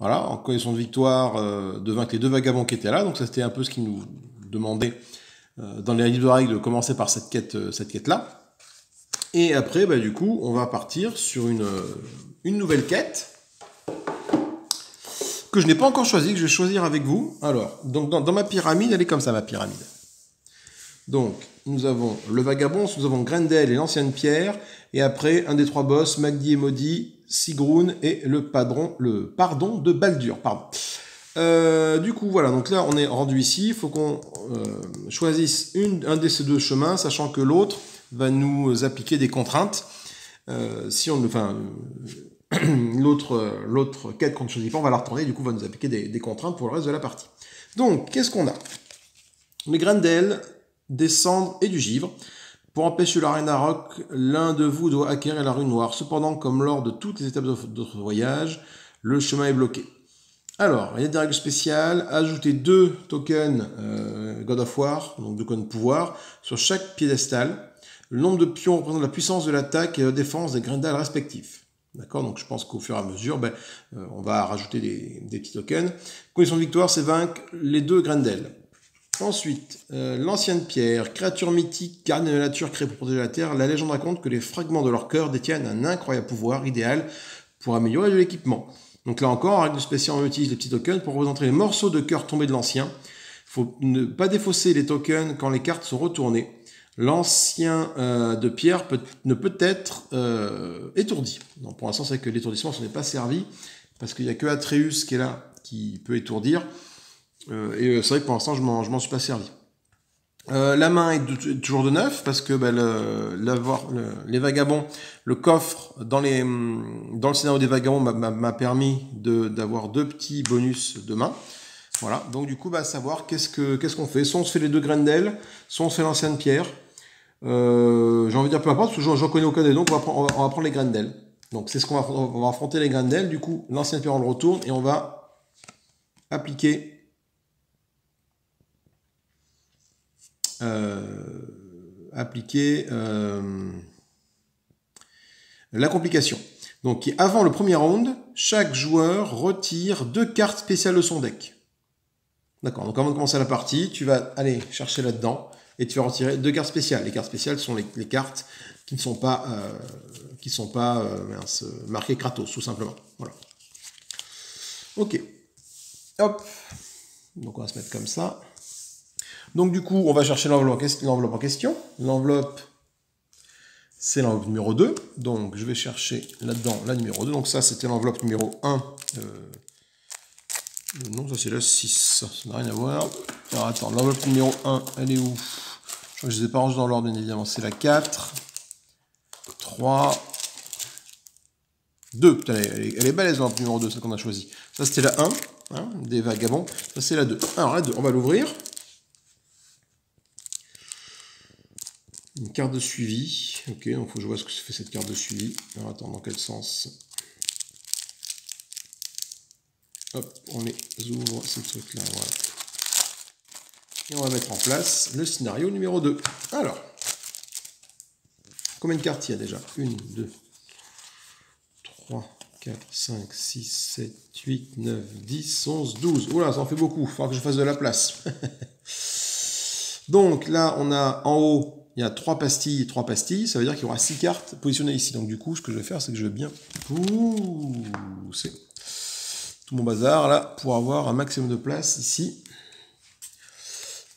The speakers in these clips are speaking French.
Voilà, en condition de victoire, euh, de vaincre les deux vagabonds qui étaient là. Donc ça c'était un peu ce qui nous demandait euh, dans les livres de règles de commencer par cette quête, euh, cette quête-là. Et après, bah, du coup, on va partir sur une, une nouvelle quête que je n'ai pas encore choisie, que je vais choisir avec vous. Alors, donc dans, ma pyramide, elle est comme ça, ma pyramide. Donc, nous avons le vagabond, nous avons Grendel et l'ancienne pierre, et après, un des trois boss, Magdi et Maudit, Sigrun et le, pardon de Baldur. Euh, du coup, voilà, donc là, on est rendu ici. Il faut qu'on euh, choisisse un de ces deux chemins, sachant que l'autre va nous appliquer des contraintes. Euh, si on, enfin, l'autre, l'autre quête qu'on ne choisit pas, on va la retourner, du coup, va nous appliquer des, contraintes pour le reste de la partie. Donc, qu'est-ce qu'on a? Les graines d'ailes, des cendres et du givre. Pour empêcher l'arène à roc, l'un de vous doit acquérir la rue noire. Cependant, comme lors de toutes les étapes de votre voyage, le chemin est bloqué. Alors, il y a des règles spéciales. Ajouter deux tokens euh, God of War, donc deux tokens pouvoir, sur chaque piédestal. Le nombre de pions représente la puissance de l'attaque et la défense des grindals respectifs. D'accord? Donc je pense qu'au fur et à mesure, ben, euh, on va rajouter des, petits tokens. Condition de victoire, c'est vaincre les deux grindels. Ensuite, euh, l'ancienne pierre, créature mythique, gardien de nature créée pour protéger la terre, la légende raconte que les fragments de leur cœur détiennent un incroyable pouvoir idéal pour améliorer de l'équipement. Donc là encore, en règle spéciale, on utilise les petits tokens pour représenter les morceaux de cœur tombés de l'ancien. Faut ne pas défausser les tokens quand les cartes sont retournées. L'ancien euh, de pierre ne peut être euh, étourdi. Donc pour l'instant, c'est que l'étourdissement, ce n'est pas servi, parce qu'il n'y a que Atreus qui est là, qui peut étourdir. Euh, et euh, c'est vrai que pour l'instant, je m'en, suis pas servi. Euh, la main est toujours de neuf parce que bah, le, les vagabonds, le coffre dans, les, dans le scénario des vagabonds m'a, permis d'avoir deux petits bonus de main. Voilà, donc du coup, bah, savoir qu'est-ce, que, qu'est-ce qu'on fait. Soit on se fait les deux graines d'aile, soit on se fait l'ancienne pierre. J'ai envie de dire peu importe, parce que j'en, connais aucun des donc on va, prendre, on va, prendre les graines d'aile. Donc c'est ce qu'on va, on va affronter les graines d'aile. Du coup, l'ancienne pierre, on le retourne et on va appliquer appliquer euh, la complication. Donc avant le premier round, chaque joueur retire deux cartes spéciales de son deck. D'accord, donc avant de commencer la partie, tu vas aller chercher là-dedans et tu vas retirer deux cartes spéciales. Les cartes spéciales sont les, cartes qui ne sont pas, euh, sont pas marquées Kratos, tout simplement. Voilà. Ok. Hop. Donc on va se mettre comme ça. Donc du coup, on va chercher l'enveloppe en question. L'enveloppe, c'est l'enveloppe numéro 2. Donc je vais chercher là-dedans la numéro 2. Donc ça, c'était l'enveloppe numéro 1. Euh, non, ça c'est la 6. Ça n'a rien à voir. Alors attends, l'enveloppe numéro 1, elle est où? Je ne les ai pas rangées dans l'ordre, bien évidemment. C'est la 4. 3. 2. Putain, elle est, elle est balèze l'enveloppe numéro 2, celle qu'on a choisie. Ça c'était la 1. Hein, des vagabonds. Ça c'est la 2. Alors la 2, on va l'ouvrir. Une carte de suivi. Ok, donc faut que je vois ce que fait cette carte de suivi. Alors attends, dans quel sens? Hop, on les ouvre, ces trucs-là, voilà. Et on va mettre en place le scénario numéro 2. Alors, combien de cartes il y a déjà? 1, 2, 3, 4, 5, 6, 7, 8, 9, 10, 11, 12. Oula, ça en fait beaucoup. Il faudra que je fasse de la place. Donc là, on a en haut il y a trois pastilles et trois pastilles, ça veut dire qu'il y aura six cartes positionnées ici. Donc du coup, ce que je vais faire, c'est que je vais bien pousser tout mon bazar là pour avoir un maximum de place ici.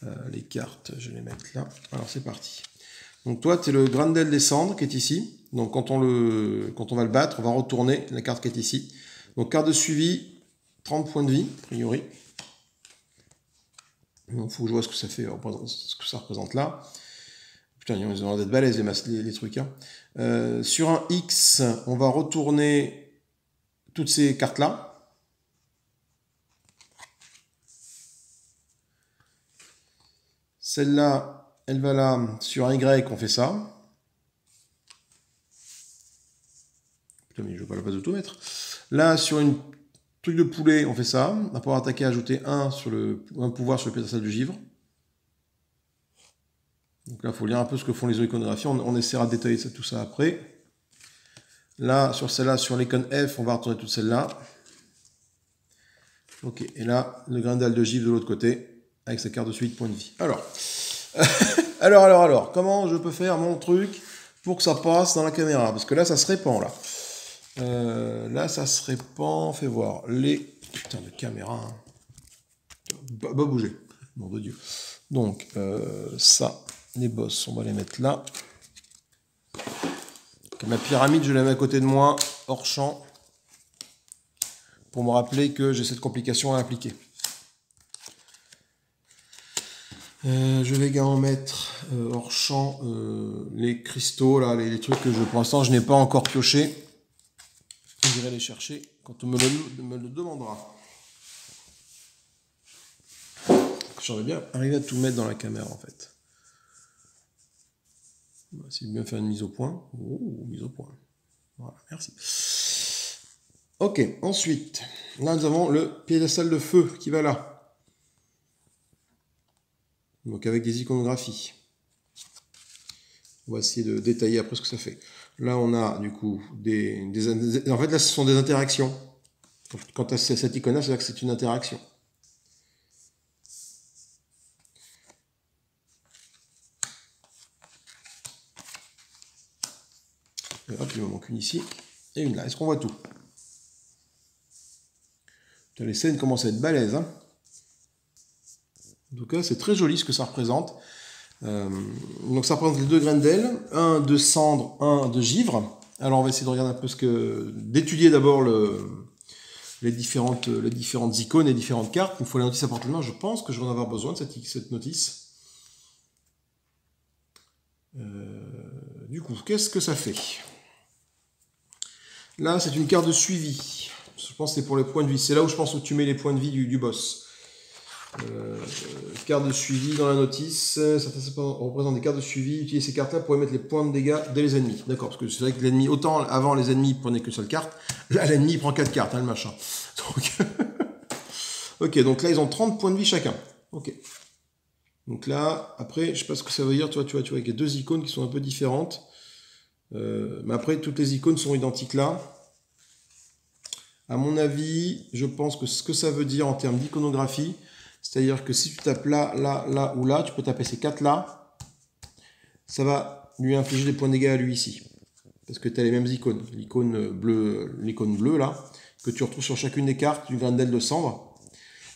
Euh, les cartes, je vais les mettre là. Alors c'est parti. Donc toi, tu es le Grandel des cendres qui est ici. Donc quand on, le, quand on va le battre, on va retourner la carte qui est ici. Donc carte de suivi, 30 points de vie, a priori. Il faut que je vois ce que ça fait, ce que ça représente là. Putain, ils ont d'être balèzes les, les, trucs. Hein. Euh, sur un X, on va retourner toutes ces cartes-là. Celle-là, elle va là. Sur un Y, on fait ça. Putain, mais je ne veux pas la place mettre. Là, sur une truc de poulet, on fait ça. On va pouvoir attaquer, ajouter un, sur un pouvoir sur le pédestal du givre. Donc là, il faut lire un peu ce que font les iconographies. On, essaiera de détailler tout ça après. Là, sur celle-là, sur l'icône F, on va retourner toute celle-là. Ok, et là, le grindel de givre de l'autre côté, avec sa carte de suite point de vie. Alors, alors, alors, alors, comment je peux faire mon truc pour que ça passe dans la caméra? Parce que là, ça se répand, là. Euh, là, ça se répand, fais voir. Les... Putain de caméra. Hein. Bah, bouger. Nom de Dieu. Donc, euh, ça, les bosses, on va les mettre là. ma pyramide, je la mets à côté de moi, hors champ pour me rappeler que j'ai cette complication à appliquer. Euh, je vais également mettre euh, hors champ euh, les cristaux, là, les, trucs que je, pour l'instant je n'ai pas encore pioché. J'irai les chercher quand on me le, me le demandera. J'aurais bien arrivé à tout mettre dans la caméra en fait. Essayer de bien faire une mise au point. Oh, mise au point. Voilà, merci. Ok, ensuite, là nous avons le piédestal de feu qui va là. Donc avec des iconographies. On va essayer de détailler après ce que ça fait. Là on a du coup des, En fait là ce sont des interactions. Quant à cette icône-là, c'est-à-dire que c'est une interaction. Hop, il me manque une ici et une là. Est-ce qu'on voit tout? Les scènes commencent à être balèzes. Hein. En tout cas, c'est très joli ce que ça représente. Euh, donc ça représente les deux graines d'ailes, un de cendre, un de givre. Alors on va essayer de regarder un peu ce que... d'étudier d'abord les, différentes, les différentes icônes et différentes cartes. Il faut la notice à. Je pense que je vais en avoir besoin de cette, cette notice. Euh, du coup, qu'est-ce que ça fait? Là, c'est une carte de suivi. Je pense que c'est pour les points de vie. C'est là où je pense que tu mets les points de vie du, boss. Euh, carte de suivi dans la notice. Certains représentent des cartes de suivi. Utilisez ces cartes-là pour émettre les points de dégâts dès les ennemis. D'accord, parce que c'est vrai que l'ennemi, autant avant les ennemis prenaient qu'une seule carte, là l'ennemi prend quatre cartes, hein, le machin. ok, donc là ils ont 30 points de vie chacun. Ok. Donc là, après, je sais pas ce que ça veut dire, tu vois, tu vois, tu vois, il y a deux icônes qui sont un peu différentes. Euh, mais après, toutes les icônes sont identiques là. À mon avis, je pense que ce que ça veut dire en termes d'iconographie, c'est-à-dire que si tu tapes là, là, là ou là, tu peux taper ces quatre là, ça va lui infliger des points de dégâts à lui ici. Parce que tu as les mêmes icônes. L'icône bleue, là, que tu retrouves sur chacune des cartes du grandel de cendre.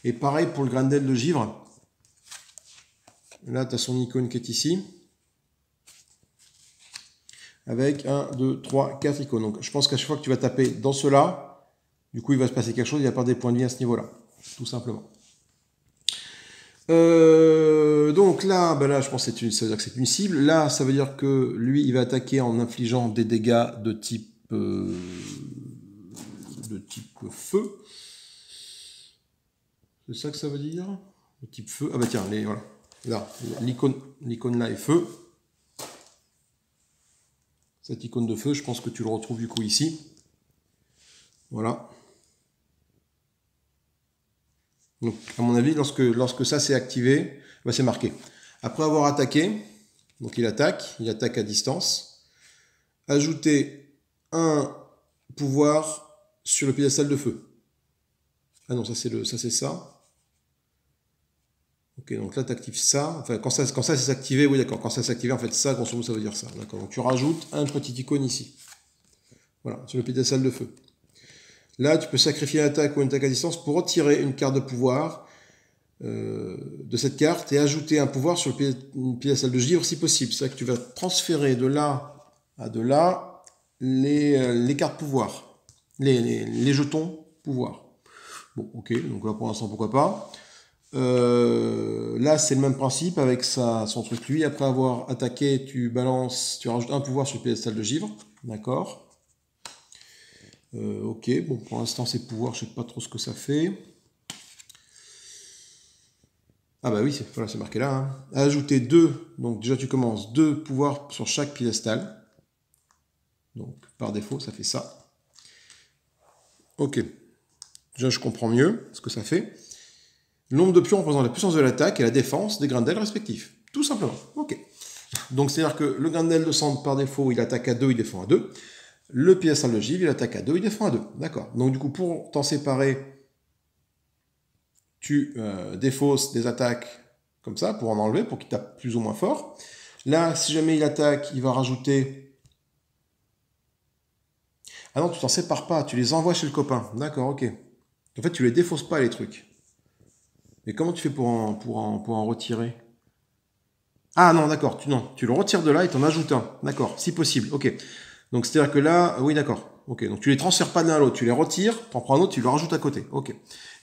Et pareil pour le grandel de givre. Là, tu as son icône qui est ici. Avec 1, 2, 3, 4 icônes. Donc je pense qu'à chaque fois que tu vas taper dans cela, du coup, il va se passer quelque chose, il va perdre des points de vie à ce niveau-là, tout simplement. Euh, donc là, ben là, je pense que ça veut dire que c'est une cible. Là, ça veut dire que lui, il va attaquer en infligeant des dégâts de type euh, de type feu. C'est ça que ça veut dire? De type feu. Ah bah tiens, les, voilà. Là, l'icône là est feu. Cette icône de feu, je pense que tu le retrouves du coup ici. Voilà. Donc, à mon avis, lorsque, ça s'est activé, bah, c'est marqué. Après avoir attaqué, donc il attaque, il attaque à distance. Ajouter un pouvoir sur le piédestal de feu. Ah non, c'est ça c'est ça. Donc là tu actives ça. Enfin, quand ça, quand ça s'est activé, oui d'accord, quand ça s'est activé, en fait ça, grosso modo, ça veut dire ça. D'accord, donc tu rajoutes un petit icône ici. Voilà, sur le piédestal de feu. Là, tu peux sacrifier une attaque ou une attaque à distance pour retirer une carte de pouvoir euh, de cette carte et ajouter un pouvoir sur le piédestal de givre si possible. C'est-à-dire que tu vas transférer de là à de là les, euh, cartes pouvoir, les, les, jetons pouvoir. Bon, ok, donc là pour l'instant pourquoi pas. Euh, là, c'est le même principe avec sa, son truc lui. Après avoir attaqué, tu balances, tu rajoutes un pouvoir sur le piédestal de givre. D'accord euh, ok, bon, pour l'instant, c'est pouvoir, je sais pas trop ce que ça fait. Ah bah oui, voilà, c'est marqué là. Hein. Ajouter deux, donc déjà tu commences deux pouvoirs sur chaque piédestal. Donc par défaut, ça fait ça. Ok, déjà je comprends mieux ce que ça fait. Nombre de pions représentant la puissance de l'attaque et la défense des grains respectifs. Tout simplement. Ok. Donc c'est-à-dire que le grain d'aile de centre par défaut, il attaque à 2, il défend à 2. Le pièce de givre, il attaque à 2, il défend à 2. D'accord. Donc du coup, pour t'en séparer, tu euh, défausses des attaques comme ça pour en enlever, pour qu'il tape plus ou moins fort. Là, si jamais il attaque, il va rajouter... Ah non, tu t'en sépares pas, tu les envoies chez le copain. D'accord, ok. En fait, tu les défausses pas, les trucs. Mais comment tu fais pour en, pour en, pour en retirer? Ah non, d'accord, tu, tu le retires de là et t'en ajoutes un. D'accord, si possible, ok. Donc c'est-à-dire que là, oui, d'accord. Ok, donc tu les transfères pas d'un à l'autre, tu les retires, tu en prends un autre, tu le rajoutes à côté. Ok.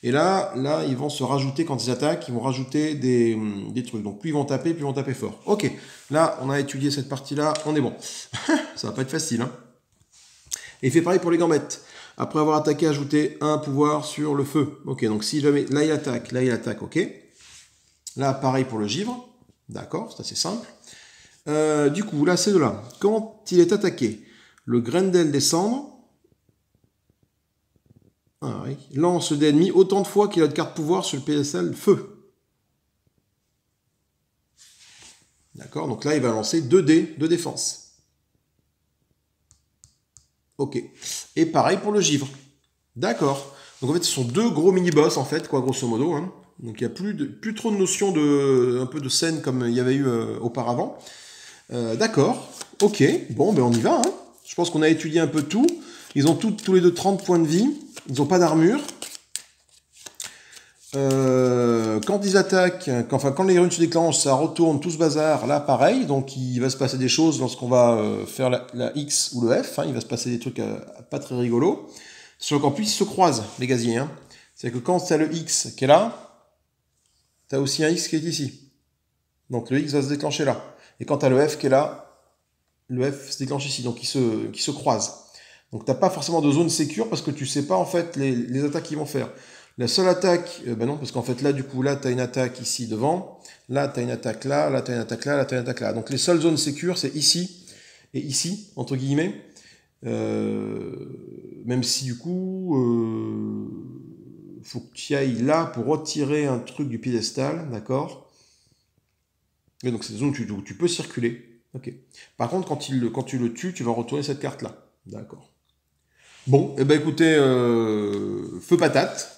Et là, là, ils vont se rajouter quand ils attaquent, ils vont rajouter des, hum, des trucs. Donc plus ils vont taper, plus ils vont taper fort. Ok. Là, on a étudié cette partie-là, on est bon. Ça va pas être facile. Hein. Et il fait pareil pour les gambettes. Après avoir attaqué, ajouter un pouvoir sur le feu. Ok, donc si jamais, là il attaque, là il attaque, ok. Là, pareil pour le givre. D'accord, c'est assez simple. Euh, du coup, là, c'est de là. Quand il est attaqué, le Grendel descendre. Ah, oui. Lance autant de fois qu'il a de cartes pouvoir sur le PSL feu. D'accord Donc là, il va lancer 2 dés de défense. Ok. Et pareil pour le givre. D'accord. Donc en fait, ce sont deux gros mini-boss, en fait, quoi, grosso modo. Hein. Donc il n'y a plus, de, trop de notions de, un peu de scène comme il y avait eu euh, auparavant. Euh, d'accord. Ok. Bon, ben on y va. Hein. Je pense qu'on a étudié un peu tout. Ils ont tous les deux 30 points de vie. Ils n'ont pas d'armure. Euh, quand ils attaquent, enfin quand les runes se déclenchent, ça retourne tout ce bazar. Là, pareil. Donc il va se passer des choses lorsqu'on va euh, faire la, X ou le F. Hein. il va se passer des trucs euh, pas très rigolos. Sur qu'en plus ils se croisent, les gaziers. Hein. C'est que quand tu as le X qui est là, tu as aussi un X qui est ici. Donc le X va se déclencher là. Et quand tu as le F qui est là, le F se déclenche ici, donc ils se, qui se croisent. Donc t'as pas forcément de zone sécure parce que tu sais pas en fait les, attaques qu'ils vont faire. La seule attaque, euh, ben non, parce qu'en fait là du coup là tu as une attaque ici devant, là tu as une attaque là, là tu as une attaque là, là tu as une attaque là. Donc les seules zones sécures c'est ici et ici, entre guillemets. Euh, même si du coup euh, faut que tu ailles là pour retirer un truc du piédestal, d'accord? Et donc c'est des zones où tu peux circuler. Ok. Par contre, quand, tu le tues, tu vas retourner cette carte-là. D'accord. Bon, eh ben écoutez, euh, feu patate.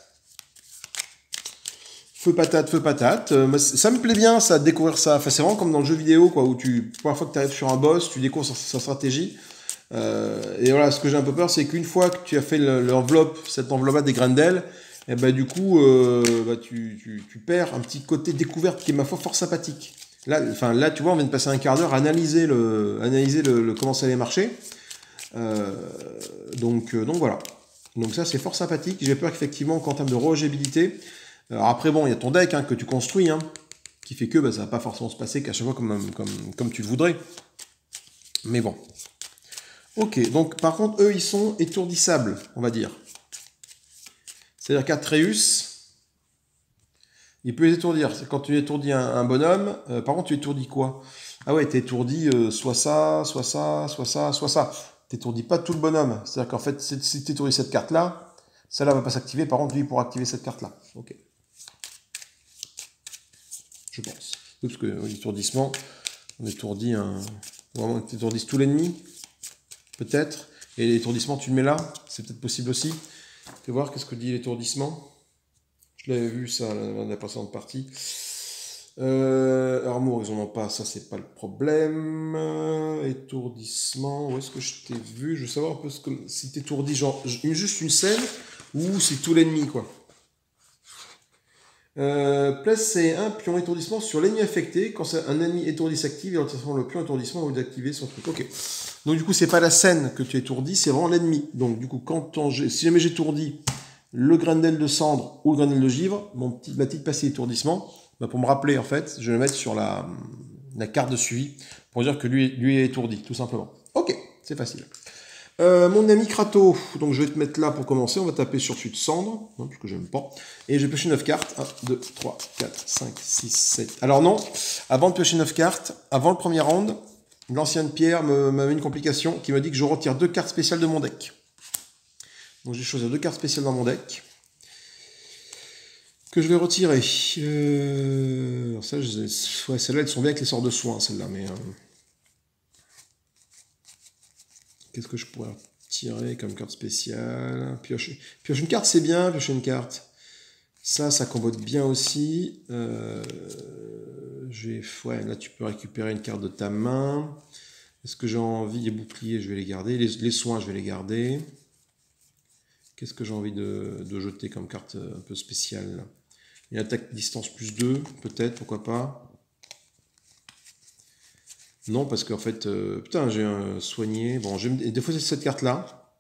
Feu patate, feu patate. Euh, ça me plaît bien, ça, de découvrir ça. Enfin, c'est vraiment comme dans le jeu vidéo, quoi, où tu, fois que tu arrives sur un boss, tu découvres sa, stratégie. Euh, et voilà, ce que j'ai un peu peur, c'est qu'une fois que tu as fait l'enveloppe, cette enveloppe des Grendel, et eh ben du coup, bah, tu, tu, tu, perds un petit côté découverte qui est ma foi fort sympathique. Là, enfin, là, tu vois, on vient de passer un quart d'heure à analyser, le, analyser le, comment ça allait marcher. Euh, donc, euh, donc voilà. Donc ça, c'est fort sympathique. J'ai peur qu'effectivement, qu'en termes de rejabilité, alors après, bon, il y a ton deck hein, que tu construis, hein, qui fait que bah, ça va pas forcément se passer qu'à chaque fois comme, tu le voudrais. Mais bon. Ok, donc par contre, eux, ils sont étourdissables, on va dire. C'est-à-dire qu'Atreus, il peut les étourdir. Quand tu étourdis un, bonhomme, euh, par contre, tu étourdis quoi? Ah ouais, tu étourdis euh, soit ça, soit ça, soit ça, soit ça. Tu n'étourdis pas tout le bonhomme. C'est-à-dire qu'en fait, si tu étourdis cette carte-là, celle-là va pas s'activer. Par contre, lui, il pourra activer cette carte-là. Ok. Je pense. Parce que l'étourdissement, on étourdit un. Vraiment, tu étourdisses tout l'ennemi. Peut-être. Et l'étourdissement, tu le mets là. C'est peut-être possible aussi. Tu voir qu'est-ce que dit l'étourdissement? Je l'avais vu ça dans la précédente partie. Euh, armour, ils n'en ont pas, ça c'est pas le problème. Étourdissement, où est-ce que je t'ai vu? Je veux savoir un peu ce que, si t'étourdis, genre juste une scène ou c'est tout l'ennemi quoi. Euh, placez un pion étourdissement sur l'ennemi affecté. Quand un ennemi étourdi s'active, et le pion étourdissement va d'activer son truc. Ok. Donc du coup, c'est pas la scène que tu étourdis, c'est vraiment l'ennemi. Donc du coup, quand si jamais j'étourdis le Grendel de cendre ou le Grendel de givre, mon petit, ma petite passée d'étourdissement, bah, pour me rappeler en fait, je vais le mettre sur la, la carte de suivi pour dire que lui, lui est étourdi, tout simplement. Ok, c'est facile. Euh, mon ami Krato, donc je vais te mettre là pour commencer, on va taper sur suite cendre, hein, parce que j'aime pas. Et je vais piocher 9 cartes. 1, 2, 3, 4, 5, 6, 7. Alors non, avant de piocher 9 cartes, avant le premier round, l'ancienne pierre m'a mis une complication qui me dit que je retire deux cartes spéciales de mon deck. Donc j'ai choisi deux cartes spéciales dans mon deck. Que je vais retirer. Euh... Alors ça, ouais, celles-là, elles sont bien avec les sorts de soins, celles-là, mais... Euh, qu'est-ce que je pourrais tirer comme carte spéciale? Piocher. piocher une carte, c'est bien, piocher une carte. Ça, ça combote bien aussi. Euh, ouais, là, tu peux récupérer une carte de ta main. Est-ce que j'ai envie des boucliers Je vais les garder. Les, soins, je vais les garder. Qu'est-ce que j'ai envie de, jeter comme carte un peu spéciale? Une attaque distance plus 2, peut-être, pourquoi pas. Non, parce qu'en fait, euh, putain, j'ai un soigné. Bon, je vais défausser cette carte-là.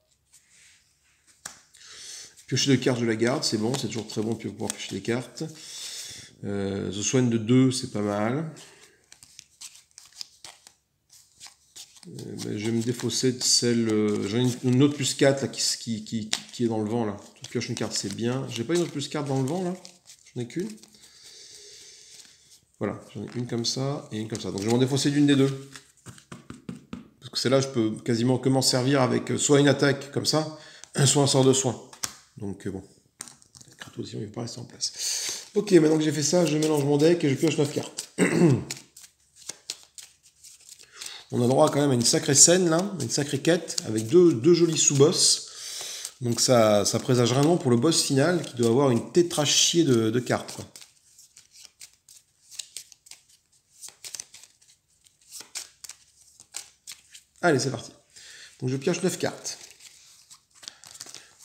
Piocher de cartes, je la garde, c'est bon, c'est toujours très bon de pouvoir piocher des cartes. Euh, The Soigne de 2, c'est pas mal. Euh, ben, je vais me défausser de celle. Euh, j'en ai une, autre plus 4 là, qui, qui, qui, est dans le vent là. Tu pioches une carte, c'est bien. J'ai pas une autre plus 4 dans le vent là? J'en ai qu'une? Voilà, j'en ai une comme ça et une comme ça. Donc je vais m'en défausser d'une des deux. Parce que celle-là, je peux quasiment que m'en servir avec euh, soit une attaque comme ça, soit un sort de soin. Donc bon. Kratos, il va pas rester en place. Ok, maintenant que j'ai fait ça, je mélange mon deck et je pioche 9 cartes. On a droit quand même à une sacrée scène là, une sacrée quête, avec deux, jolis sous-boss. Donc ça, présage vraiment pour le boss final qui doit avoir une tétrachier de, de cartes. Allez, c'est parti. Donc je pioche 9 cartes.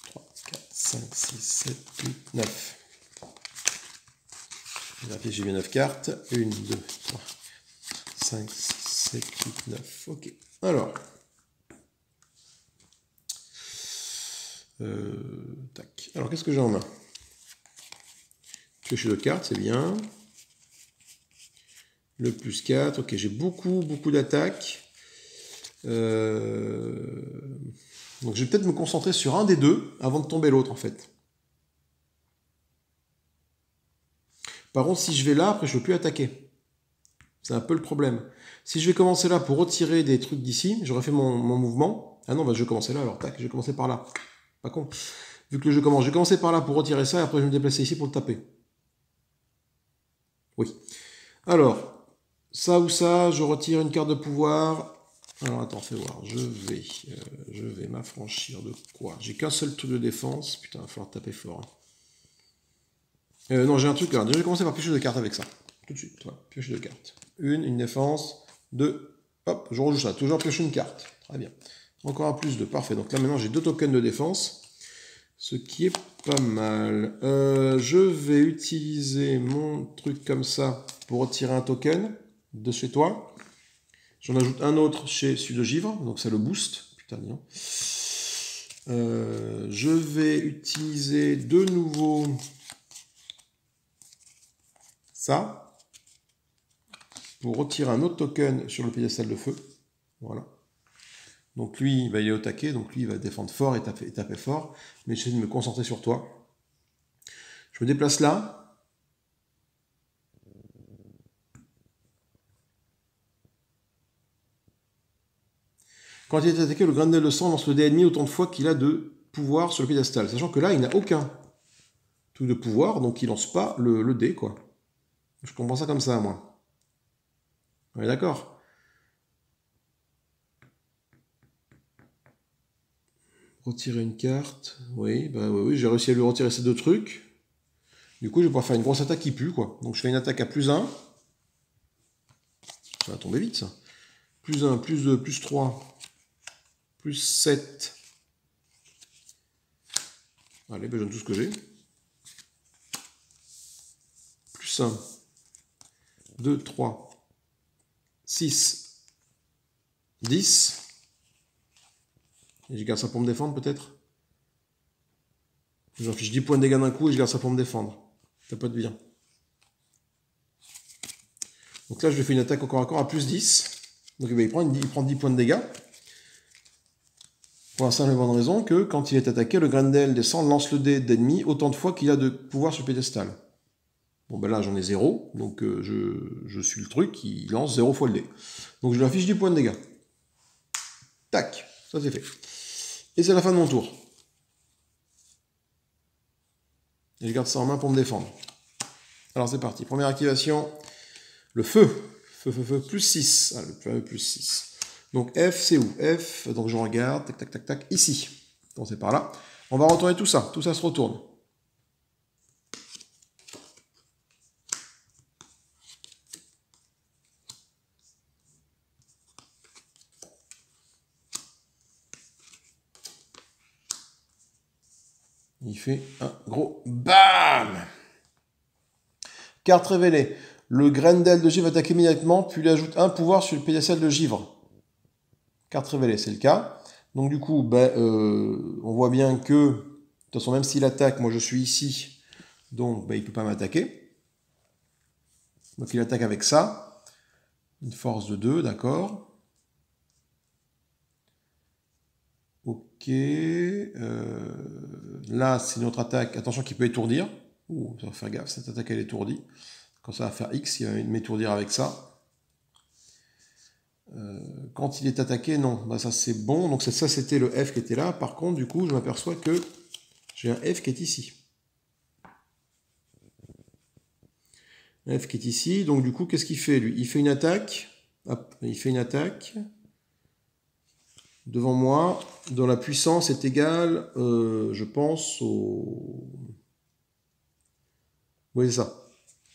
3, 4, 5, 6, 7, 8, 9. J'ai bien 9 cartes. 1, 2, 3, 5, 6, 7, 8, 9. Ok. Alors. Euh. Alors, qu'est-ce que j'ai en main Piocher de cartes, c'est bien. Le plus 4. Ok, j'ai beaucoup, beaucoup d'attaques. Euh, donc je vais peut-être me concentrer sur un des deux avant de tomber l'autre en fait. Par contre, si je vais là, après je ne peux plus attaquer. C'est un peu le problème. Si je vais commencer là pour retirer des trucs d'ici, j'aurais fait mon, mouvement. Ah non, bah je vais commencer là alors, tac, je vais commencer par là. Pas con. Vu que le jeu commence, je vais commencer par là pour retirer ça et après je vais me déplacer ici pour le taper. Oui. Alors, ça ou ça, je retire une carte de pouvoir alors attends, fais voir. Je vais, euh, je vais m'affranchir de quoi? J'ai qu'un seul truc de défense. Putain, il va falloir taper fort. Hein. Euh, non, j'ai un truc là. Déjà, je vais commencer par piocher de cartes avec ça. Tout de suite. Voilà, piocher de cartes. Une, une défense. Deux. Hop, je rejoue ça. Toujours piocher une carte. Très bien. Encore un plus de. Parfait. Donc là, maintenant, j'ai deux tokens de défense. Ce qui est pas mal. Euh, je vais utiliser mon truc comme ça pour retirer un token de chez toi. J'en ajoute un autre chez Sud Givre, donc ça le booste. Putain, euh, je vais utiliser de nouveau ça pour retirer un autre token sur le piédestal de feu. Voilà. Donc lui, il est au taquet, donc lui, il va défendre fort et et taper fort. Mais j'essaie de me concentrer sur toi. Je me déplace là. Quand il attaqué, le Grendel de sang lance le dé ennemi autant de fois qu'il a de pouvoir sur le piédestal. Sachant que là, il n'a aucun tout de pouvoir, donc il lance pas le, dé, quoi. Je comprends ça comme ça, moi. On est d'accord? Retirer une carte. Oui, bah oui, oui j'ai réussi à lui retirer ces deux trucs. Du coup, je vais pouvoir faire une grosse attaque qui pue, quoi. Donc je fais une attaque à plus 1. Ça va tomber vite, ça. Plus 1, plus 2, plus 3, plus 7. Allez, ben, je donne tout ce que j'ai. Plus 1, 2, 3, 6, 10. Et je garde ça pour me défendre peut-être J'en fiche 10 points de dégâts d'un coup et je garde ça pour me défendre. Ça peut être bien. Donc là, je vais faire une attaque encore à corps à plus 10. Donc il, prend, il prend 10 points de dégâts. Pour la simple bonne raison que quand il est attaqué, le Grendel descend, lance le dé d'ennemi autant de fois qu'il a de pouvoir sur le pédestal. Bon ben là j'en ai zéro, donc euh, je, suis le truc, il lance zéro fois le dé. Donc je lui affiche 10 points de dégâts. Tac, ça c'est fait. Et c'est la fin de mon tour. Et je garde ça en main pour me défendre. Alors c'est parti, première activation, le feu. Feu, feu, feu, plus 6. Ah, le fameux plus 6. Donc F, c'est où F, donc je regarde, tac, tac, tac, tac, ici. Donc c'est par là. On va retourner tout ça. Tout ça se retourne. Il fait un gros BAM Carte révélée. Le grain Grendel de Givre attaque immédiatement, puis il ajoute un pouvoir sur le pédiacelle de Givre. C'est le cas. Donc du coup, ben, euh, on voit bien que, de toute façon, même s'il attaque, moi je suis ici, donc ben, il ne peut pas m'attaquer. Donc il attaque avec ça. Une force de 2, d'accord. Ok. Euh, là, c'est notre attaque. Attention qu'il peut étourdir. Ouh, ça va faire gaffe, cette attaque elle étourdit. Quand ça va faire X, il va m'étourdir avec ça. Euh, quand il est attaqué, non. Bah, ça c'est bon. Donc ça c'était le F qui était là. Par contre, du coup, je m'aperçois que j'ai un F qui est ici. F qui est ici. Donc du coup, qu'est-ce qu'il fait lui? Il fait une attaque. il fait une attaque devant moi, dont la puissance est égale, euh, je pense, au... Oui, c'est ça.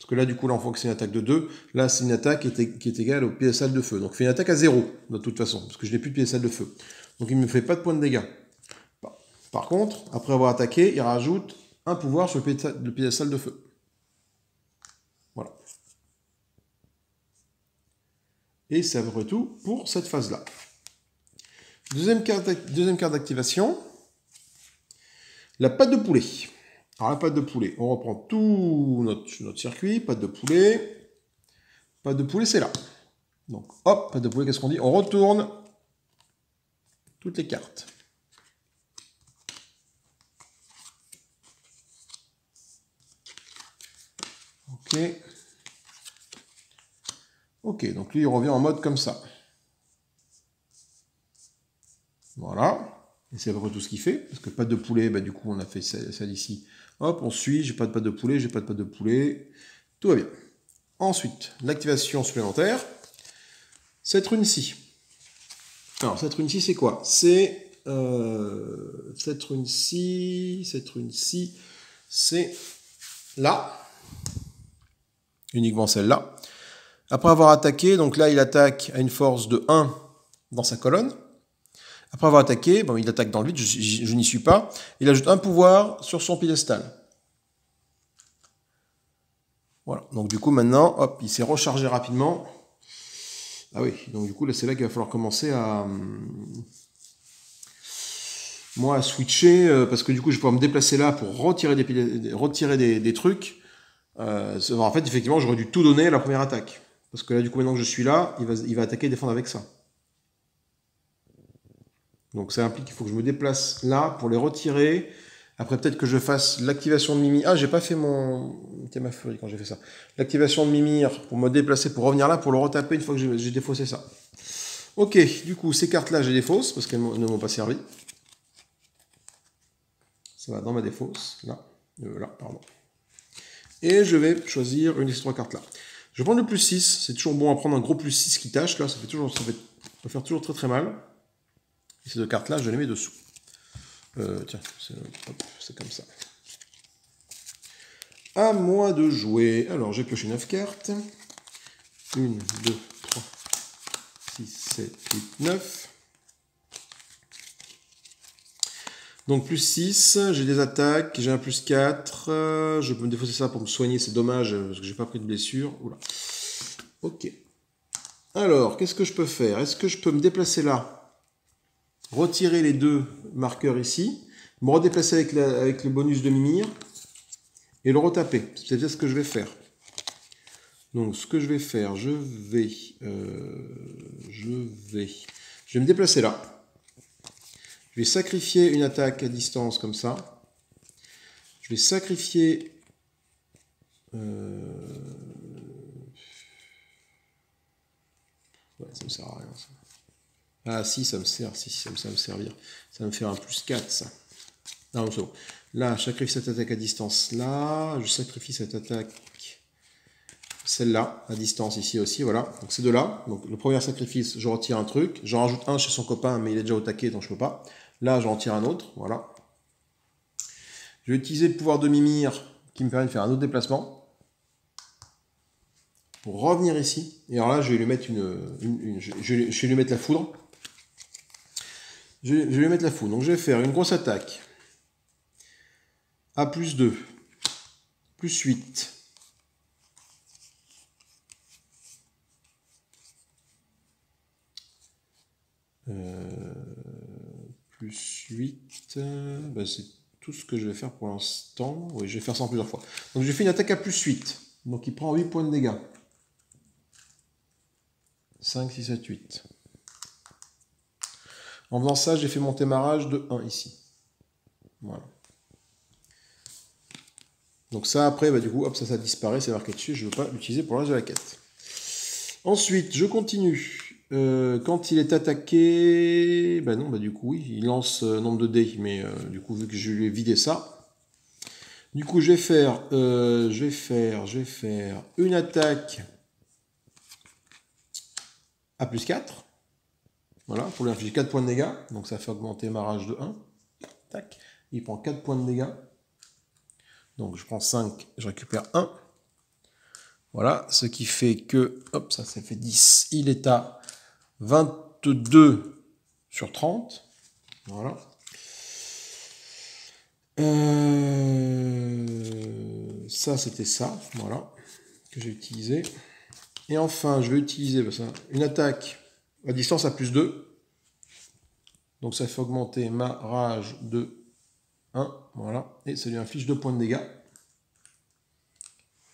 Parce que là, du coup, là, on voit que c'est une attaque de 2. Là, c'est une attaque qui est, égale au piédestal de feu. Donc, il fait une attaque à 0, de toute façon, parce que je n'ai plus de piédestal de feu. Donc, il ne me fait pas de points de dégâts. Par contre, après avoir attaqué, il rajoute un pouvoir sur le piédestal de feu. Voilà. Et c'est à peu près tout pour cette phase-là. Deuxième carte, d'activation, la pâte de poulet. Alors la pâte de poulet, on reprend tout notre, circuit, pâte de poulet. Pâte de poulet, c'est là. Donc hop, pâte de poulet, qu'est-ce qu'on dit? On retourne toutes les cartes. Ok. Ok, donc lui il revient en mode comme ça. Voilà. Et c'est à peu près tout ce qu'il fait. Parce que pas de poulet, bah, du coup, on a fait celle ici. Hop, on suit. J'ai pas de pâte de poulet, j'ai pas de pâte de poulet. Tout va bien. Ensuite, l'activation supplémentaire. Cette rune-ci. Alors, cette rune-ci, c'est quoi? C'est euh, cette rune-ci, cette rune-ci, c'est là. Uniquement celle-là. Après avoir attaqué, donc là, il attaque à une force de 1 dans sa colonne. Après avoir attaqué, bon, il attaque dans le vide, je, n'y suis pas. Il ajoute un pouvoir sur son piédestal. Voilà, donc du coup maintenant, hop, il s'est rechargé rapidement. Ah oui, donc du coup là c'est là qu'il va falloir commencer à... Hum, moi à switcher, euh, parce que du coup je vais pouvoir me déplacer là pour retirer des, retirer des, trucs. Euh, en fait, effectivement, j'aurais dû tout donner à la première attaque. Parce que là, du coup, maintenant que je suis là, il va, il va attaquer et défendre avec ça. Donc ça implique qu'il faut que je me déplace là pour les retirer. Après, peut-être que je fasse l'activation de Mimir. Ah, j'ai pas fait mon... Furie quand j'ai fait ça. L'activation de Mimir pour me déplacer, pour revenir là, pour le retaper une fois que j'ai défaussé ça. Ok, du coup, ces cartes-là, j'ai défausse parce qu'elles ne m'ont pas servi. Ça va dans ma défausse. Là. Euh, là, pardon. Et je vais choisir une de ces trois cartes-là. Je vais prendre le plus 6. C'est toujours bon à prendre un gros plus 6 qui tâche. Là, ça, fait toujours, ça, fait, ça va faire toujours très très mal. Ces deux cartes-là, je les mets dessous. Euh, tiens, c'est comme ça. À moi de jouer. Alors, j'ai pioché 9 cartes. 1, 2, 3, 6, 7, 8, 9. Donc plus 6, j'ai des attaques, j'ai un plus 4, je peux me défausser ça pour me soigner, c'est dommage parce que j'ai pas pris de blessure. Oula. Ok. Alors, qu'est-ce que je peux faire? Est-ce que je peux me déplacer là? Retirer les deux marqueurs ici, me redéplacer avec, le bonus de Mimir, et le retaper. C'est bien ce que je vais faire. Donc ce que je vais faire, je vais, euh, je vais, je vais me déplacer là. Je vais sacrifier une attaque à distance comme ça. Je vais sacrifier euh, Ouais, ça me sert à rien ça. Ah si, ça me sert, si, ça me, ça me servir. Ça me faire un plus 4, ça. Non, c'est bon. Là, je sacrifie cette attaque à distance là. Je sacrifie cette attaque, celle-là, à distance ici aussi, voilà. Donc c'est de là. Donc le premier sacrifice, je retire un truc. J'en rajoute un chez son copain, mais il est déjà au taquet, donc je peux pas. Là, j'en tire un autre, voilà. Je vais utiliser le pouvoir de Mimir, qui me permet de faire un autre déplacement pour revenir ici. Et alors là, je vais lui mettre une, je, vais lui mettre la foudre. Je, vais lui mettre la foudre. Donc je vais faire une grosse attaque. à plus 2, plus 8. Euh, plus 8, ben c'est tout ce que je vais faire pour l'instant. Oui, je vais faire ça en plusieurs fois. Donc j'ai fait une attaque à plus 8. Donc il prend 8 points de dégâts. 5, 6, 7, 8. En faisant ça, j'ai fait monter ma rage de 1 ici. Voilà. Donc ça, après, bah, du coup, hop, ça, ça disparaît, c'est marqué dessus, je ne veux pas l'utiliser pour le reste de la quête. Ensuite, je continue. Euh, quand il est attaqué, bah non, bah du coup, oui, il lance euh, nombre de dés, mais euh, du coup, vu que je lui ai vidé ça, du coup, je vais faire, je vais faire, je vais faire une attaque à plus 4. Voilà, pour lui infliger 4 points de dégâts. Donc ça fait augmenter ma rage de 1. Tac. Il prend 4 points de dégâts. Donc je prends 5, je récupère 1. Voilà, ce qui fait que, hop, ça, ça fait 10. Il est à 22 sur 30. Voilà. Euh, ça, c'était ça, voilà, que j'ai utilisé. Et enfin, je vais utiliser une attaque à distance à plus 2. Donc ça fait augmenter ma rage de 1. Voilà. Et ça lui inflige 2 points de dégâts.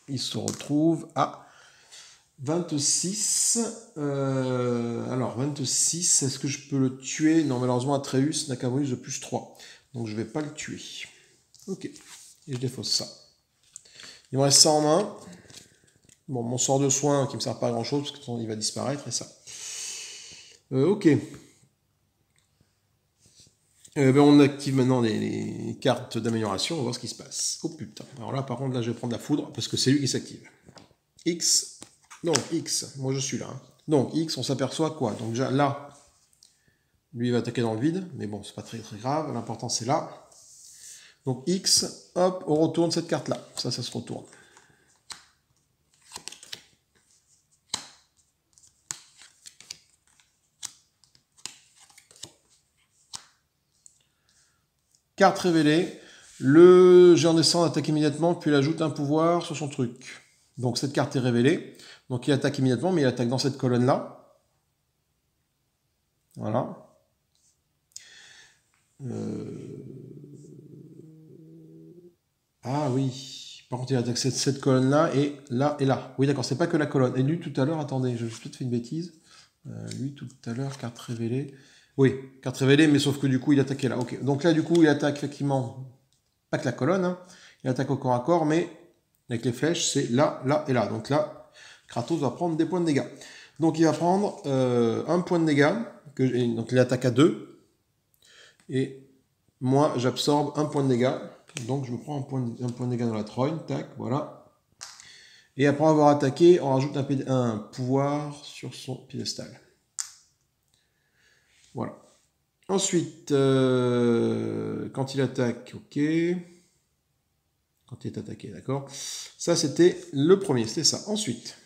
Il se retrouve à 26. Euh, alors, 26, est-ce que je peux le tuer? Non, malheureusement, Atreus n'a qu'un bonus de plus 3. Donc je ne vais pas le tuer. Ok. Et je défausse ça. Il me reste ça en main. Bon, mon sort de soin qui ne me sert pas à grand chose, parce qu'il va disparaître, et ça. Euh, ok. Euh, ben, on active maintenant les, cartes d'amélioration, on va voir ce qui se passe. Oh putain. Alors là, par contre, là, je vais prendre la foudre, parce que c'est lui qui s'active. X. Non, X. Moi, je suis là. Hein. Donc, X, on s'aperçoit quoi? Donc déjà, là, lui, il va attaquer dans le vide, mais bon, c'est pas très très grave. L'important, c'est là. Donc, X, hop, on retourne cette carte-là. Ça, ça se retourne. Carte révélée. Le géant descend attaque immédiatement, puis il ajoute un pouvoir sur son truc. Donc cette carte est révélée. Donc il attaque immédiatement, mais il attaque dans cette colonne-là. Voilà. Euh, ah oui. Par contre, il attaque cette, colonne-là et là et là. Oui, d'accord, c'est pas que la colonne. Et lui, tout à l'heure, attendez, je vais peut-être fait une bêtise. Euh, lui, tout à l'heure, carte révélée. Oui, carte révélée, mais sauf que du coup, il attaquait là. Ok. Donc là, du coup, il attaque effectivement, pas que la colonne, hein. il attaque au corps à corps, mais avec les flèches, c'est là, là et là. Donc là, Kratos va prendre des points de dégâts. Donc il va prendre euh, un point de dégâts, donc il attaque à deux. Et moi, j'absorbe un point de dégâts. Donc je me prends un point, de, un point dégâts dans la trogne. Tac, voilà. Et après avoir attaqué, on rajoute un, un pouvoir sur son piédestal. Voilà. Ensuite, euh, quand il attaque, ok. Quand il est attaqué, d'accord. Ça, c'était le premier, c'était ça. Ensuite,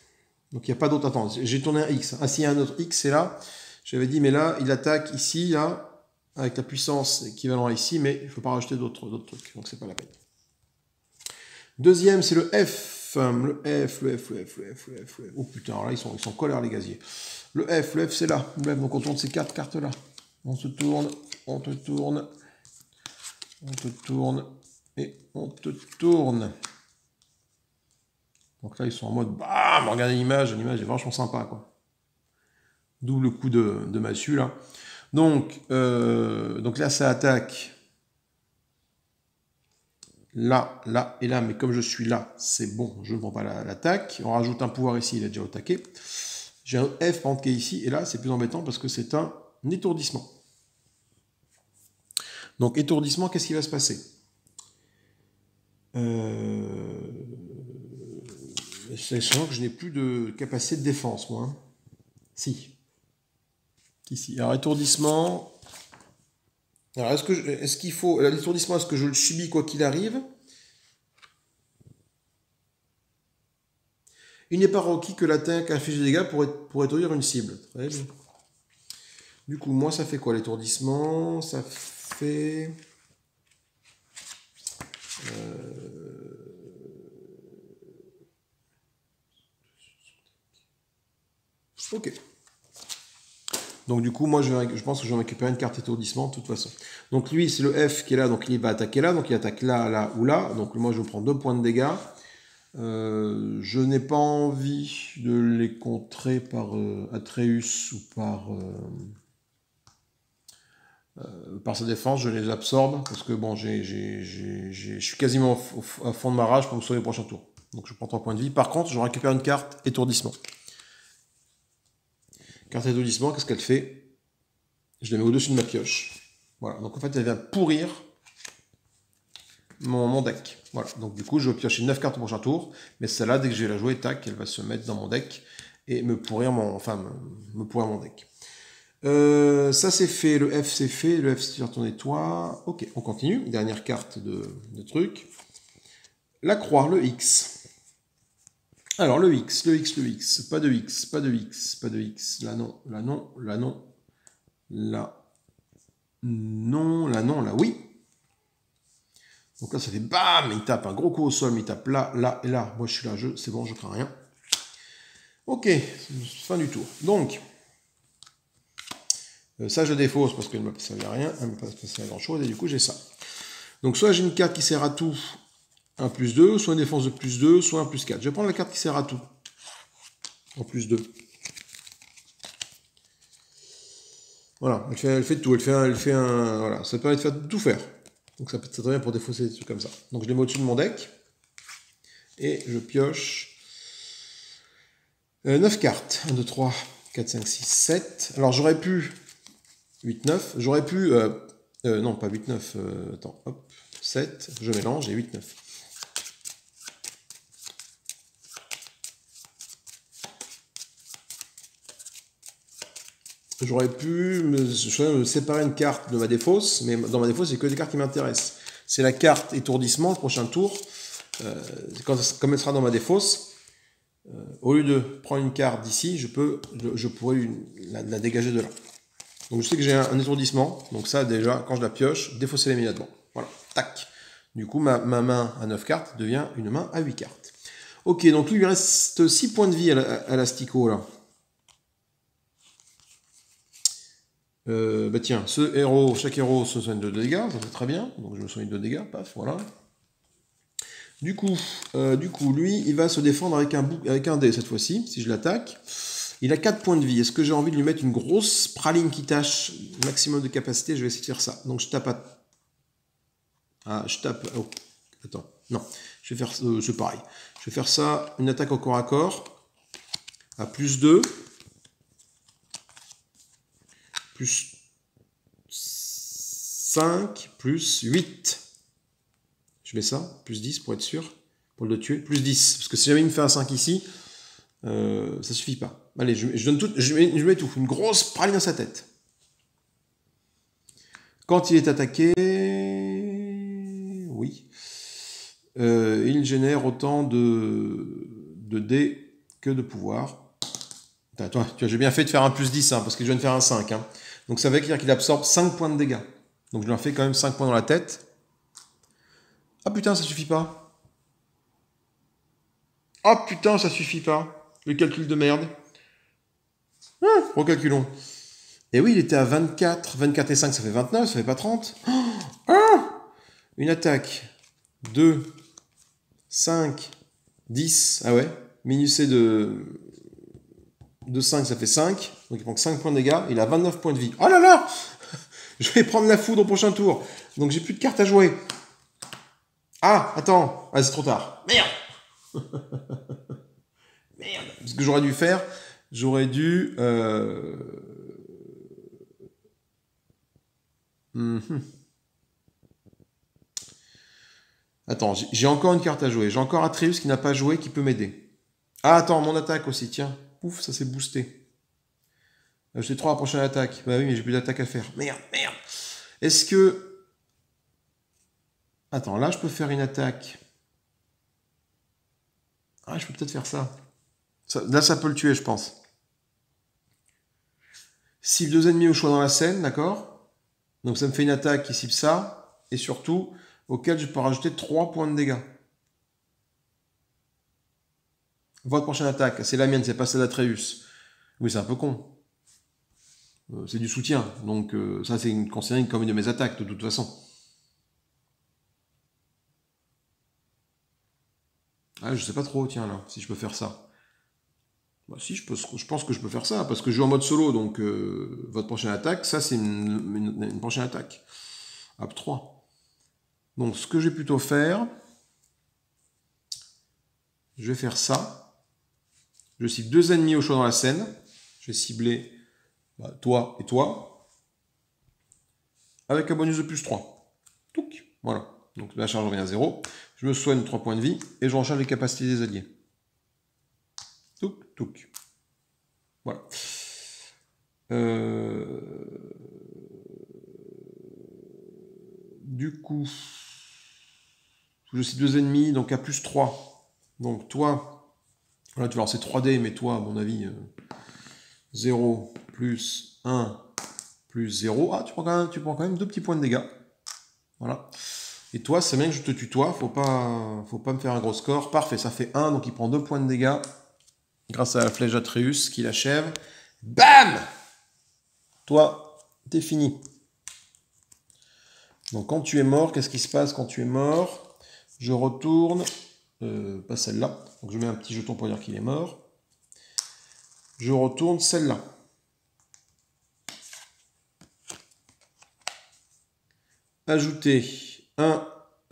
donc il n'y a pas d'autre. Attends, j'ai tourné un X. Ah, s'il un autre X, c'est là. J'avais dit, mais là, il attaque ici, là, avec la puissance équivalente à ici, mais il ne faut pas rajouter d'autres trucs, donc c'est pas la peine. Deuxième, c'est le F. Le F, le F, le F, le F, le F, Oh putain, là, ils sont, ils sont colère, les gaziers. Le F, le F c'est là. Donc on tourne ces quatre cartes-là. On se tourne, on te tourne, on te tourne, et on te tourne. Donc là, ils sont en mode bam, regardez l'image, l'image est vachement sympa, quoi. Double coup de, massue, là. Donc, euh, donc là, ça attaque là, là et là, mais comme je suis là, c'est bon, je ne prends pas l'attaque. on rajoute un pouvoir ici, il est déjà attaqué. J'ai un F par est ici, et là c'est plus embêtant parce que c'est un étourdissement. Donc étourdissement, qu'est-ce qui va se passer? Euh... Sachant que je n'ai plus de capacité de défense, moi. Hein. Si. Ici. Alors étourdissement. Alors est-ce qu'il faut l'étourdissement est-ce que je le subis quoi qu'il arrive? Il n'est pas requis que l'attaque inflige des dégâts pour, être, étourdir une cible. Très bien. Du coup, moi, ça fait quoi l'étourdissement? Ça fait. Euh, ok. Donc du coup, moi, je, pense que je vais récupérer une carte étourdissement de toute façon. Donc lui, c'est le F qui est là, donc il va attaquer là, donc il attaque là, là ou là. Donc moi, je prends deux points de dégâts. Euh, je n'ai pas envie de les contrer par euh, Atreus ou par, euh, par sa défense. Je les absorbe parce que bon, je suis quasiment à fond de ma rage pour me sauver le prochain tour. Donc je prends 3 points de vie. Par contre, je récupère une carte étourdissement. Carte étourdissement, qu'est-ce qu'elle fait? Je la mets au-dessus de ma pioche. Voilà, donc en fait, elle vient pourrir mon, deck. Voilà, donc du coup, je vais piocher 9 cartes au prochain tour, mais celle-là, dès que je vais la jouer, tac, elle va se mettre dans mon deck et me pourrir mon, enfin, me, pourrir mon deck. Euh, ça c'est fait, le F c'est fait, le F c'est retourner toi. Ok, on continue. Dernière carte de, de truc. La croix, le X. Alors le X, le X, le X, pas de X, pas de X, pas de X, là non, là non, là non, là non, là non, là oui. Donc là ça fait BAM, il tape un gros coup au sol, il tape là, là et là. Moi je suis là, je, c'est bon, je crains rien. Ok, fin du tour. Donc, euh, ça je défausse parce qu'elle ne m'a servi à rien, elle ne m'a pas servi à grand chose, et du coup j'ai ça. Donc soit j'ai une carte qui sert à tout, un plus 2, soit une défense de plus 2, soit un plus 4. Je vais prendre la carte qui sert à tout. En plus 2. Voilà, elle fait, elle fait tout, elle fait, un, elle fait un... Voilà, ça permet de faire, tout faire. Donc ça peut être très bien pour défausser des trucs comme ça. Donc je les mets au-dessus de mon deck. Et je pioche 9 euh, cartes. 1, 2, 3, 4, 5, 6, 7. Alors j'aurais pu 8, 9. J'aurais pu... Euh, euh, non, pas 8, 9. attends, hop. 7. Je mélange et 8, 9. J'aurais pu me, séparer une carte de ma défausse, mais dans ma défausse, c'est que des cartes qui m'intéressent. C'est la carte étourdissement, le prochain tour. Euh, comme elle sera dans ma défausse, euh, au lieu de prendre une carte d'ici, je je, pourrais la, dégager de là. Donc je sais que j'ai un, étourdissement, donc ça déjà, quand je la pioche, défausser immédiatement. Voilà, tac. Du coup, ma, main à 9 cartes devient une main à 8 cartes. Ok, donc lui, il reste 6 points de vie à, à l'astico là. Euh, bah tiens, ce héros, chaque héros se soigne de dégâts, ça c'est très bien. Donc je me soigne de dégâts, paf, voilà. Du coup, euh, du coup, lui, il va se défendre avec un, avec un dé cette fois-ci, si je l'attaque. Il a 4 points de vie. Est-ce que j'ai envie de lui mettre une grosse praline qui tâche maximum de capacité? Je vais essayer de faire ça. Donc je tape à... Ah, je tape... Oh, attends. Non, je vais faire... Euh, c'est pareil. Je vais faire ça, une attaque au corps à corps. À plus 2 plus 5, plus 8. Je mets ça, plus 10 pour être sûr, pour le tuer, plus 10. Parce que si jamais il me fait un 5 ici, euh, ça suffit pas. Allez, je, mets, tout, une grosse praline dans sa tête. Quand il est attaqué, oui, euh, il génère autant de, dés que de pouvoir. Attends, j'ai bien fait de faire un plus 10, hein, parce que je viens de faire un 5. Hein. Donc ça veut dire qu'il absorbe 5 points de dégâts. Donc je lui en fais quand même 5 points dans la tête. Ah putain, ça suffit pas. Ah putain, ça suffit pas. Le calcul de merde. Ah, recalculons. Et oui, il était à 24. 24 et 5, ça fait 29, ça fait pas 30. Ah Une attaque. 2, 5, 10. Ah ouais. Minusé de de 5, ça fait 5. Donc il prend que 5 points de dégâts. Il a 29 points de vie. Oh là là Je vais prendre la foudre au prochain tour. Donc j'ai plus de cartes à jouer. Ah, attends. Ah, c'est trop tard. Merde Merde. Ce que j'aurais dû faire, j'aurais dû... Euh... Mhm. Attends, j'ai encore une carte à jouer. J'ai encore Atreus qui n'a pas joué, qui peut m'aider. Ah, attends, mon attaque aussi, tiens. Pouf, ça s'est boosté. Euh, j'ai trois à la prochaine attaque. Bah oui, mais j'ai plus d'attaque à faire. Merde, merde. Est-ce que... Attends, là, je peux faire une attaque. Ah, je peux peut-être faire ça. Là, ça peut le tuer, je pense. Cible deux ennemis au choix dans la scène, d'accord? Donc ça me fait une attaque qui cible ça. Et surtout, auquel je peux rajouter 3 points de dégâts. Votre prochaine attaque, c'est la mienne, c'est pas celle d'Atreus. Oui, c'est un peu con. Euh, c'est du soutien. Donc euh, ça, c'est considéré comme une de mes attaques, de toute façon. Ah, je sais pas trop, tiens, là, si je peux faire ça. Bah, si, je, peux, je pense que je peux faire ça, parce que je joue en mode solo, donc euh, votre prochaine attaque, ça, c'est une, prochaine attaque. Hop 3. Donc, ce que je vais plutôt faire, je vais faire ça. Je cible deux ennemis au choix dans la scène. Je vais cibler bah, toi et toi. Avec un bonus de plus 3. Touc. Voilà. Donc la charge revient à 0. Je me soigne 3 points de vie et je recharge les capacités des alliés. Touc, touc. Voilà. Euh, du coup, je suis deux ennemis, donc à plus 3. Donc toi, là tu lancer 3D, mais toi, à mon avis, 0 euh, plus 1 plus 0. Ah, tu prends, quand même, deux petits points de dégâts. Voilà. Et toi, c'est bien que je te tutoie, faut pas, faut pas me faire un gros score. Parfait, ça fait 1, donc il prend 2 points de dégâts. Grâce à la flèche d'Atreus qui l'achève. BAM Toi, t'es fini. Donc quand tu es mort, qu'est-ce qui se passe quand tu es mort? Je retourne, euh, pas celle-là, donc je mets un petit jeton pour dire qu'il est mort. Je retourne celle-là. Ajouter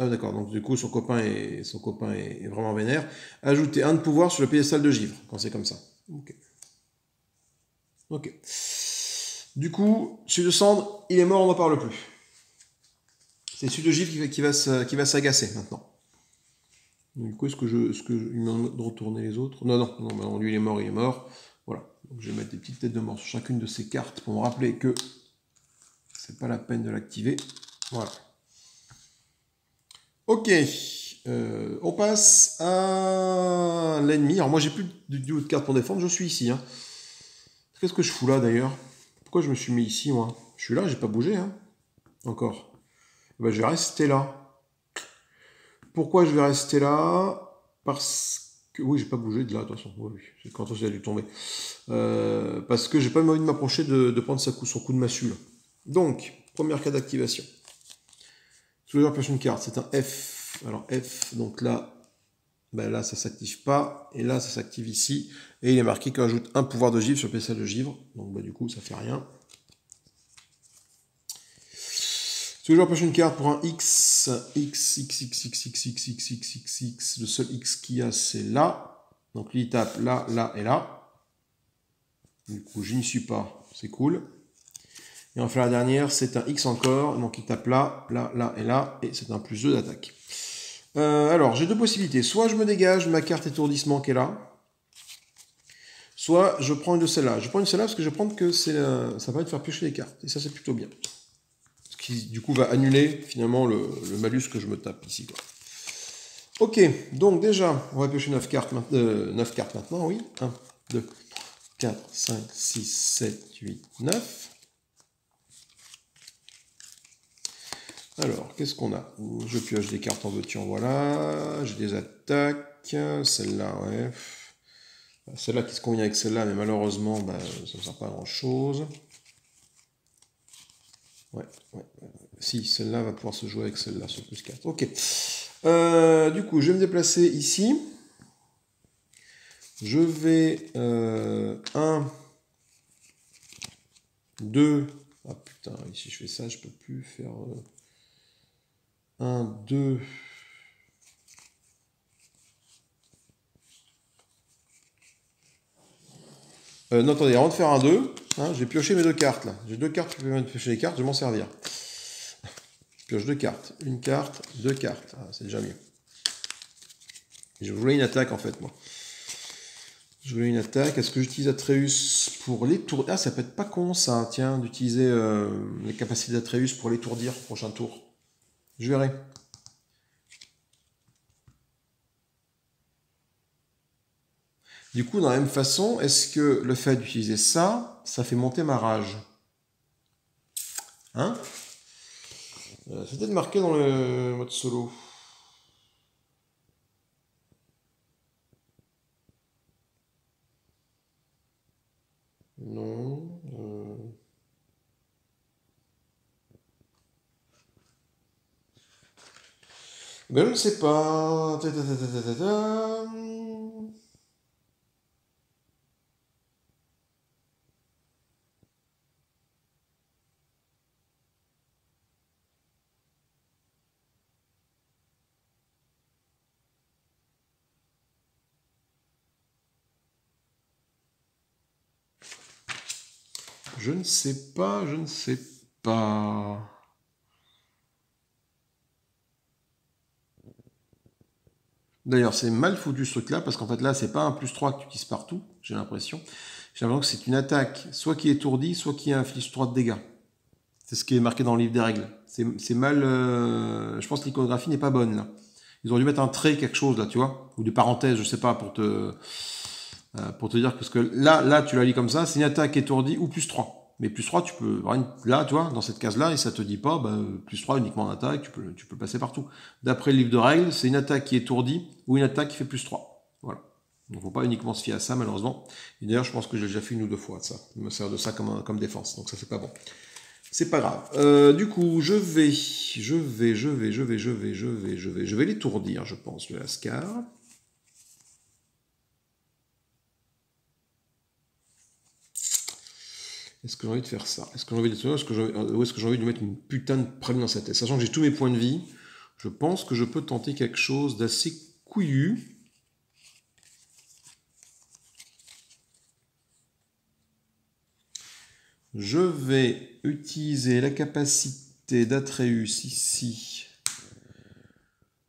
ah d'accord, donc du coup son copain est, son copain est, vraiment vénère. Ajouter un de pouvoir sur le piédestal de givre, quand c'est comme ça. Ok. Ok. Du coup, celui de cendre, il est mort, on n'en parle plus. C'est celui de givre qui va s'agacer maintenant. Du coup, est-ce que je, est-ce que il de retourner les autres? Non, non, non, non, lui il est mort, il est mort. Voilà. Donc je vais mettre des petites têtes de mort sur chacune de ces cartes pour me rappeler que c'est pas la peine de l'activer. Voilà. Ok, euh, on passe à l'ennemi. Alors moi j'ai plus de duo de cartes pour défendre, je suis ici. Hein. Qu'est-ce que je fous là d'ailleurs? Pourquoi je me suis mis ici moi? Je suis là, j'ai pas bougé. Hein. Encore. Eh ben, je vais rester là. Pourquoi je vais rester là? Parce que... Oui, j'ai pas bougé de là, de toute façon. C'est quand il a dû tomber. Euh, parce que j'ai pas envie de m'approcher de, prendre sa coup, son coup de massue. Donc, première cas d'activation. Pioche une carte, c'est un F. Alors F, donc là, ben là ça s'active pas, et là ça s'active ici, et il est marqué qu'on ajoute un pouvoir de givre sur le PC de givre, donc bah, du coup ça fait rien. Le pioche une carte pour un X, X, X, X, X, X, X, X, X, X, X, le seul X qu'il y a c'est là, donc lui il tape là, là et là. Du coup je n'y suis pas, c'est cool. Et enfin la dernière, c'est un X encore, donc il tape là, là, là et là, et c'est un plus 2 d'attaque. Euh, alors, j'ai deux possibilités. Soit je me dégage ma carte étourdissement qui est là, soit je prends une de celles-là. Je prends une de celles-là parce que je prends que ça va de faire piocher les cartes, et ça c'est plutôt bien. Du coup va annuler finalement le, malus que je me tape ici. Ok, donc déjà, on va piocher 9 cartes, 9 euh, cartes maintenant, oui. 1, 2, 4, 5, 6, 7, 8, 9. Alors, qu'est-ce qu'on a? Je pioche des cartes en veux-tu, en voilà. J'ai des attaques. Celle-là, ouais. Celle-là qui se convient avec celle-là, mais malheureusement, bah, ça ne sert pas à grand-chose. Ouais, ouais, Si, celle-là va pouvoir se jouer avec celle-là sur plus 4. Ok. Euh, du coup, je vais me déplacer ici. Je vais... 1, 2... Ah putain, si je fais ça, je peux plus faire... Euh, 1, 2. Euh, non, attendez, avant de faire un 2, hein, j'ai pioché mes deux cartes là. J'ai deux cartes qui peuvent piocher les cartes, je vais m'en servir. Je pioche deux cartes. Une carte, deux cartes. Ah, c'est déjà mieux. Je voulais une attaque en fait, moi. Je voulais une attaque. Est-ce que j'utilise Atreus pour l'étourdir Ah, ça peut être pas con ça, tiens, d'utiliser euh, les capacités d'Atreus pour l'étourdir prochain tour. Je verrai. Du coup, dans la même façon, est-ce que le fait d'utiliser ça, ça fait monter ma rage Hein euh, C'est peut-être marqué dans le mode solo. Non. Euh... Ben, je ne sais pas. Je ne sais pas, je ne sais pas. D'ailleurs, c'est mal foutu ce truc-là, parce qu'en fait là, c'est pas un plus 3 que tu utilises partout, j'ai l'impression. J'ai l'impression que c'est une attaque, soit qui étourdit, soit qui inflige 3 de dégâts. C'est ce qui est marqué dans le livre des règles. C'est mal... Euh, je pense que l'iconographie n'est pas bonne, là. Ils ont dû mettre un trait, quelque chose, là, tu vois, ou des parenthèses, je sais pas, pour te... Euh, pour te dire que, que là, là, tu la lis comme ça, c'est une attaque étourdie ou plus 3. Mais plus 3, tu peux. Là, tu vois, dans cette case-là, et ça te dit pas, bah, plus 3 uniquement en attaque, tu peux, tu peux passer partout. D'après le livre de règles, c'est une attaque qui étourdit ou une attaque qui fait plus 3. Voilà. Donc, faut pas uniquement se fier à ça, malheureusement. Et d'ailleurs, je pense que j'ai déjà fait une ou deux fois de ça. Je me sers de ça comme, comme défense. Donc, ça, c'est pas bon. C'est pas grave. Euh, du coup, je vais, je vais, je vais, je vais, je vais, je vais, je vais, je vais l'étourdir, je pense, le Lascar. Est-ce que j'ai envie de faire ça? Est-ce que j'ai envie de est-ce que ou est-ce que j'ai envie de mettre une putain de praline dans sa tête? Sachant que j'ai tous mes points de vie, je pense que je peux tenter quelque chose d'assez couillu. Je vais utiliser la capacité d'Atreus ici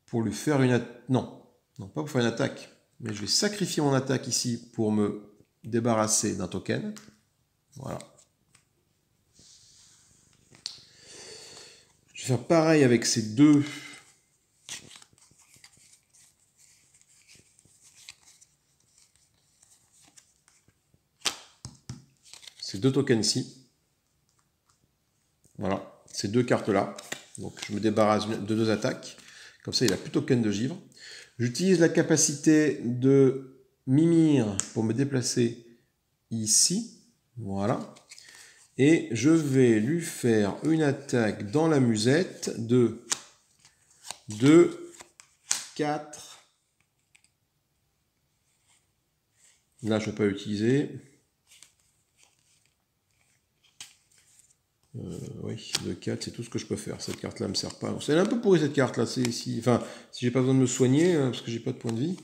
pour lui faire une attaque. Non, non, pas pour faire une attaque. Mais je vais sacrifier mon attaque ici pour me débarrasser d'un token. Voilà. Je vais faire pareil avec ces deux. Ces deux tokens-ci. Voilà, ces deux cartes-là. Donc je me débarrasse de deux attaques. Comme ça, il n'a plus de token de givre. J'utilise la capacité de Mimir pour me déplacer ici. Voilà et je vais lui faire une attaque dans la musette de 2, 4. Là, je ne vais pas utiliser. Euh, oui, 2, 4, c'est tout ce que je peux faire. Cette carte-là ne me sert pas. C'est un peu pourri cette carte-là. Si, enfin, si j'ai pas besoin de me soigner, euh, parce que j'ai pas de point de vie.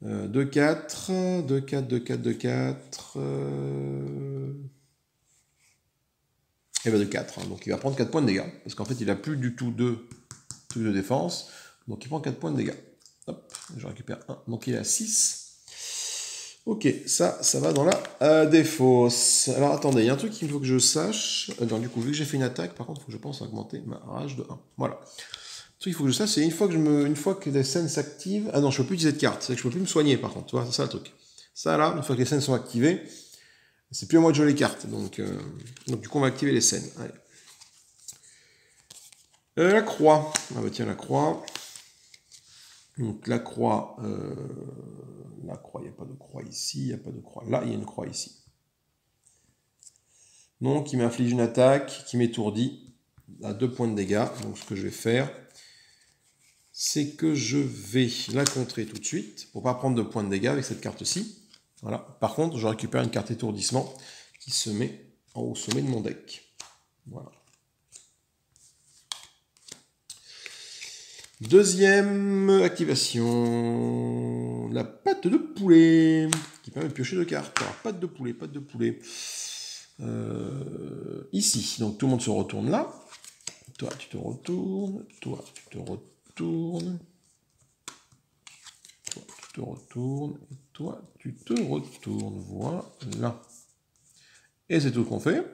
2, 4, 2, 4, 2, 4, 2, 4. Et de 4. Hein. Donc il va prendre 4 points de dégâts. Parce qu'en fait, il n'a plus du tout de, de défense. Donc il prend 4 points de dégâts. Hop, je récupère 1. Donc il est à 6. Ok, ça, ça va dans la euh, défausse. Alors attendez, il y a un truc qu'il faut que je sache. Euh, du coup, vu que j'ai fait une attaque, par contre, il faut que je pense à augmenter ma rage de 1. Voilà. Truc qu'il faut que je sache, c'est une fois que je me, une fois que les scènes s'activent. Ah non, je peux plus utiliser de carte. C'est que je peux plus me soigner, par contre. Tu vois, ça le truc. Ça là, une fois que les scènes sont activées, c'est plus à moi de jouer les cartes, donc, euh, donc du coup on va activer les scènes. Euh, la croix. Ah bah tiens, la croix. Donc la croix, euh, la croix, il n'y a pas de croix ici, il n'y a pas de croix. Là, il y a une croix ici. Donc qui m'inflige une attaque, qui m'étourdit à deux points de dégâts. Donc ce que je vais faire, c'est que je vais la contrer tout de suite, pour pas prendre de points de dégâts avec cette carte-ci. Voilà. Par contre, je récupère une carte étourdissement qui se met haut sommet de mon deck. Voilà. Deuxième activation, la pâte de poulet, qui permet de piocher deux cartes. Alors, pâte de poulet, pâte de poulet. Euh, ici, donc tout le monde se retourne là. Toi, tu te retournes. Toi, tu te retournes. Te retournes toi, tu te retournes. Voilà. Et c'est tout ce qu'on fait.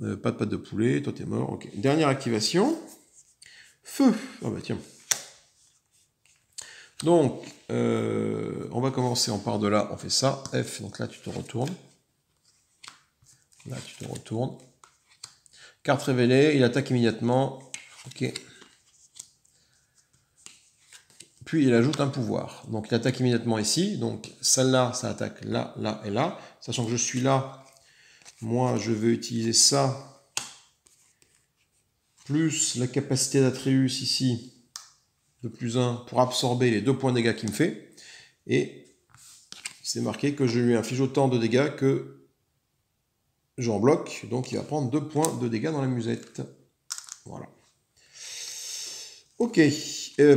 Euh, pas de pâte de poulet, toi t'es mort. Ok. Dernière activation. Feu. Ah bah tiens. Donc, euh, on va commencer, on part de là, on fait ça. F, donc là tu te retournes. Là tu te retournes. Carte révélée, il attaque immédiatement. Ok puis il ajoute un pouvoir. Donc il attaque immédiatement ici, donc celle-là, ça attaque là, là et là. Sachant que je suis là, moi je vais utiliser ça plus la capacité d'Atreus ici, de plus 1, pour absorber les deux points de dégâts qu'il me fait. Et c'est marqué que je lui inflige autant de dégâts que j'en bloque, donc il va prendre deux points de dégâts dans la musette. Voilà. Ok,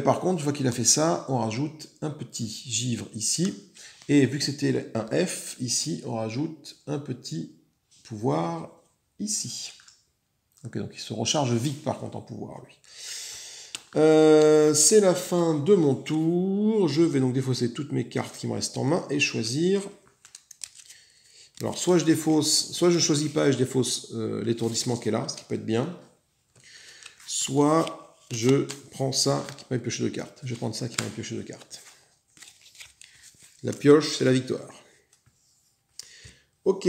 par contre, une fois qu'il a fait ça, on rajoute un petit givre ici. Et vu que c'était un F, ici, on rajoute un petit pouvoir ici. Donc il se recharge vite par contre en pouvoir, lui. Euh, c'est la fin de mon tour. Je vais donc défausser toutes mes cartes qui me restent en main et choisir. Alors, soit je défausse, soit je ne choisis pas et je défausse euh, l'étourdissement qui est là, ce qui peut être bien. Soit je prends ça qui m'a pioché de cartes. Je vais ça qui m'a pioché de cartes. La pioche, c'est la victoire. Ok,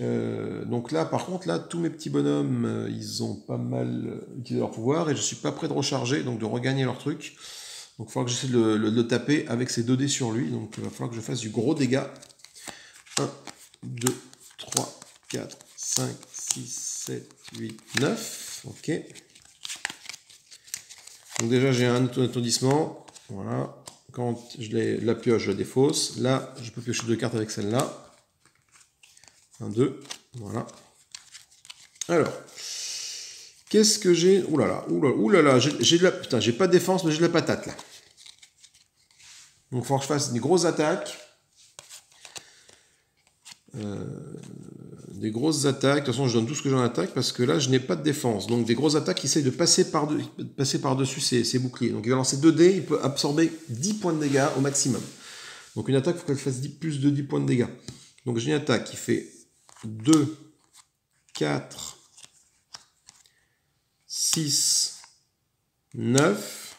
euh, donc là, par contre, là, tous mes petits bonhommes, euh, ils ont pas mal utilisé leur pouvoir et je suis pas prêt de recharger, donc de regagner leur truc. Donc il faudra que j'essaie de le, taper avec ces 2 dés sur lui, donc il va falloir que je fasse du gros dégât. 1, 2, 3, 4, 5, 6, 7, 8, 9. Ok. Donc déjà, j'ai un étourdissement. Voilà. Quand je la pioche, je la défausse. Là, je peux piocher deux cartes avec celle-là. 1, 2, voilà. Alors, qu'est-ce que j'ai? Ouh là là, ouh là là, j'ai de la... Putain, j'ai pas de défense, mais j'ai de la patate, là. Donc, il faut que je fasse des grosses attaques. Euh, des grosses attaques. De toute façon, je donne tout ce que j'en attaque parce que là, je n'ai pas de défense. Donc, des grosses attaques qui essayent de passer par-dessus -dessus ces, boucliers. Donc, il va lancer 2 dés, il peut absorber 10 points de dégâts au maximum. Donc, une attaque, il faut qu'elle fasse 10, plus de 10 points de dégâts. Donc, j'ai une attaque qui fait 2, 4, 6, 9.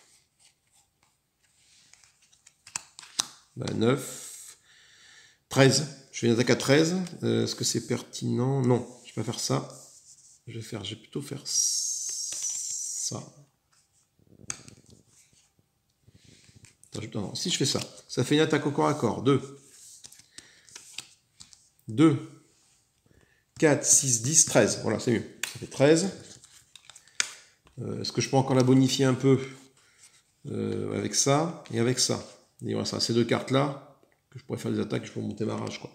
9. 13. Je fais une attaque à 13. Euh, est-ce que c'est pertinent? Non, je vais pas faire ça. Je vais plutôt faire ça. non, si je fais ça, ça fait une attaque au corps à corps. 2. 2. 4, 6, 10, 13. Voilà, c'est mieux. Ça fait 13. Euh, est-ce que je peux encore la bonifier un peu? Euh, avec ça et avec ça, ces deux cartes-là, que je pourrais faire des attaques, je peux monter ma rage. Quoi.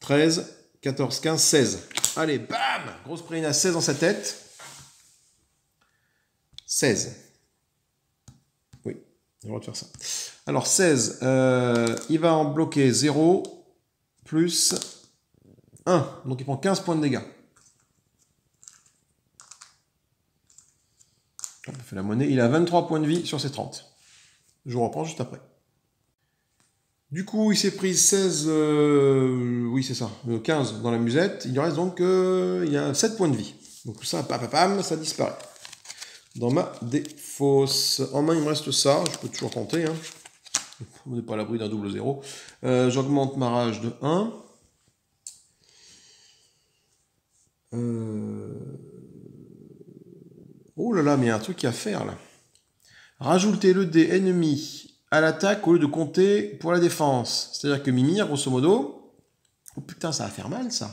13, 14, 15, 16. Allez, bam Grosse préline à 16 dans sa tête. 16. Oui, j'ai le droit de faire ça. Alors 16, euh, il va en bloquer 0 plus 1. Donc il prend 15 points de dégâts. On fait la monnaie. Il a 23 points de vie sur ses 30. Je vous reprends juste après. Du coup, il s'est pris 16, euh, oui c'est ça, 15 euh, dans la musette. Il reste donc euh, il y a 7 points de vie. Donc ça, pam, pam, ça disparaît. Dans ma défausse. En main, il me reste ça. Je peux toujours tenter. Hein. On n'est pas à l'abri d'un double zéro. J'augmente ma rage de 1. Euh, oh là là, mais il y a un truc à faire là. Rajouter le dé ennemi à l'attaque au lieu de compter pour la défense. C'est-à-dire que Mimir, grosso modo, oh putain, ça va faire mal ça.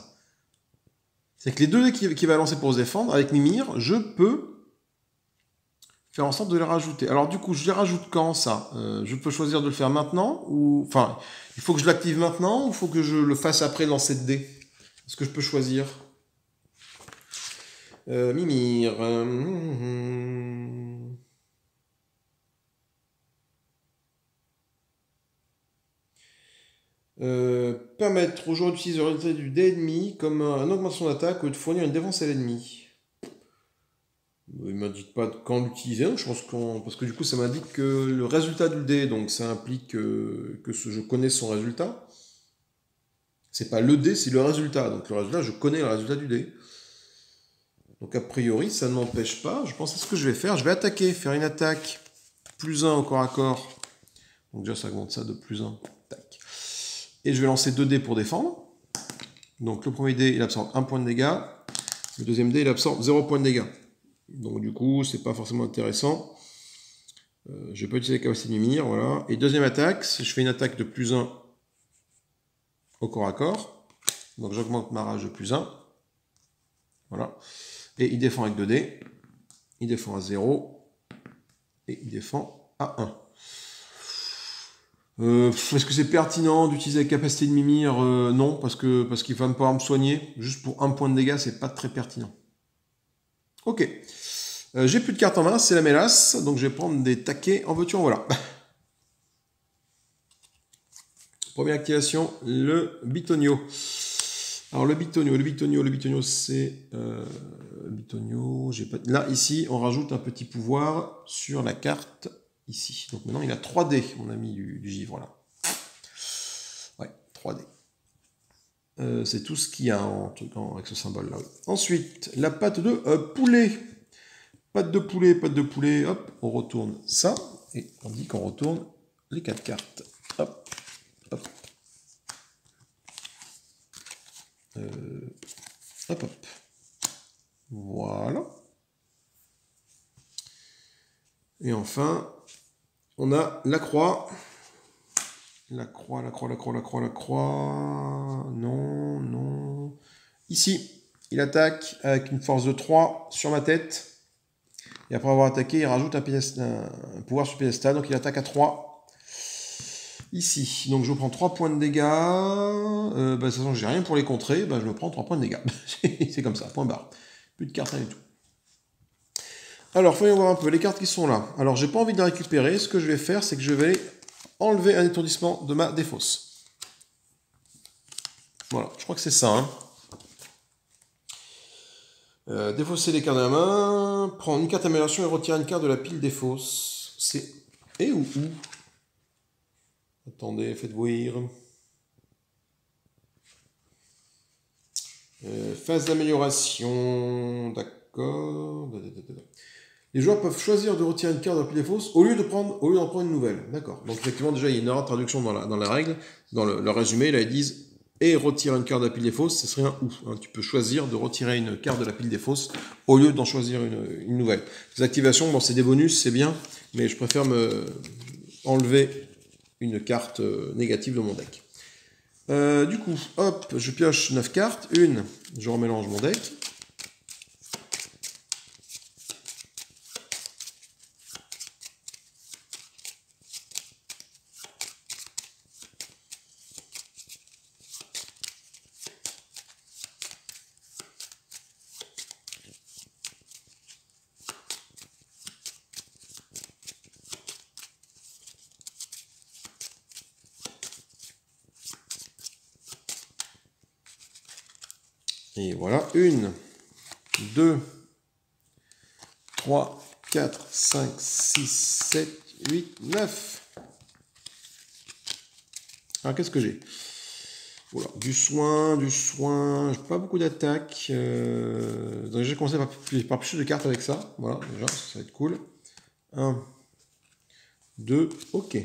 C'est que les deux dés qui, va lancer pour se défendre, avec Mimir, je peux faire en sorte de les rajouter. Alors du coup, je les rajoute quand ça? Euh, Je peux choisir de le faire maintenant ou enfin, il faut que je l'active maintenant ou faut que je le fasse après lancer de dés Est-ce que je peux choisir? Euh, Mimir. Euh, euh, permettre aux joueurs d'utiliser le résultat du dé ennemi comme un augmentation d'attaque ou de fournir une défense à l'ennemi. Il m'indique pas quand l'utiliser, je pense qu'on parce que du coup ça m'indique que le résultat du dé, donc ça implique que, que je connais son résultat. C'est pas le dé, c'est le résultat. Donc le résultat, je connais le résultat du dé. Donc a priori, ça ne m'empêche pas. Je pense à ce que je vais faire. Je vais attaquer, faire une attaque plus 1 au corps à corps. Donc déjà, ça augmente ça de plus 1. Et je vais lancer 2 dés pour défendre. Donc le premier dé, il absorbe 1 point de dégâts. Le deuxième dé, il absorbe 0 point de dégâts. Donc du coup, c'est pas forcément intéressant. Euh, je vais pas utiliser la capacité de voilà. Et deuxième attaque, je fais une attaque de plus 1 au corps à corps. Donc j'augmente ma rage de plus 1. Voilà. Et il défend avec 2 dés. il défend à 0 et il défend à 1. Euh, Est-ce que c'est pertinent d'utiliser la capacité de Mimir euh, Non, parce que parce qu'il va me pouvoir me soigner. Juste pour un point de dégâts, c'est pas très pertinent. Ok. Euh, J'ai plus de cartes en main, c'est la mélasse, donc je vais prendre des taquets en voiture, voilà. Première activation, le bitonio. Alors le bitonio, le bitonio, le bitonio, c'est bitonio. Pas. Là ici, on rajoute un petit pouvoir sur la carte Donc maintenant, il a 3D, mon ami du, du givre là. Ouais, 3D. Euh, c'est tout ce qu'il y a en, en, avec ce symbole là. Oui. Ensuite, la patte de euh, poulet. Patte de poulet, patte de poulet. Hop, on retourne ça et on dit qu'on retourne les quatre cartes. Hop, hop. Euh, hop, hop. Voilà. Et enfin, on a la croix. La croix, la croix, la croix, la croix, la croix. Non, non. Ici, il attaque avec une force de 3 sur ma tête. Et après avoir attaqué, il rajoute un, pouvoir sur piédestal. Donc il attaque à 3 ici. Donc je prends 3 points de dégâts. Euh, bah, de toute façon, j'ai rien pour les contrer. Bah, je me prends 3 points de dégâts. c'est comme ça, point barre. Plus de cartes, rien du tout. Alors, voyons voir un peu les cartes qui sont là. Alors, j'ai pas envie de les récupérer. Ce que je vais faire, c'est que je vais enlever un étourdissement de ma défausse. Voilà, je crois que c'est ça. Hein. Euh, défausser les cartes de la main, prendre une carte amélioration et retirer une carte de la pile défausse. C'est... Et où, où? Attendez, faites voir. Euh, phase d'amélioration, d'accord. Les joueurs peuvent choisir de retirer une carte de la fausses au lieu de prendre, au lieu d'en prendre une nouvelle. D'accord. Donc effectivement déjà il y a une erreur de traduction dans la, dans règle, dans le, résumé là ils disent et retirer une carte de la pile des fausses, ce serait un ou. Hein. Tu peux choisir de retirer une carte de la pile des fausses au lieu d'en choisir une, une, nouvelle. Les activations, bon c'est des bonus, c'est bien, mais je préfère me enlever une carte négative de mon deck. Euh, du coup, hop, je pioche 9 cartes. Une, je remélange mon deck. Et voilà, 1, 2, 3, 4, 5, 6, 7, 8, 9. Alors qu'est-ce que j'ai? Voilà, Du soin, du soin, pas beaucoup d'attaques. Euh, j'ai commencé par, par plus de cartes avec ça. Voilà, déjà, ça va être cool. 1, 2, ok.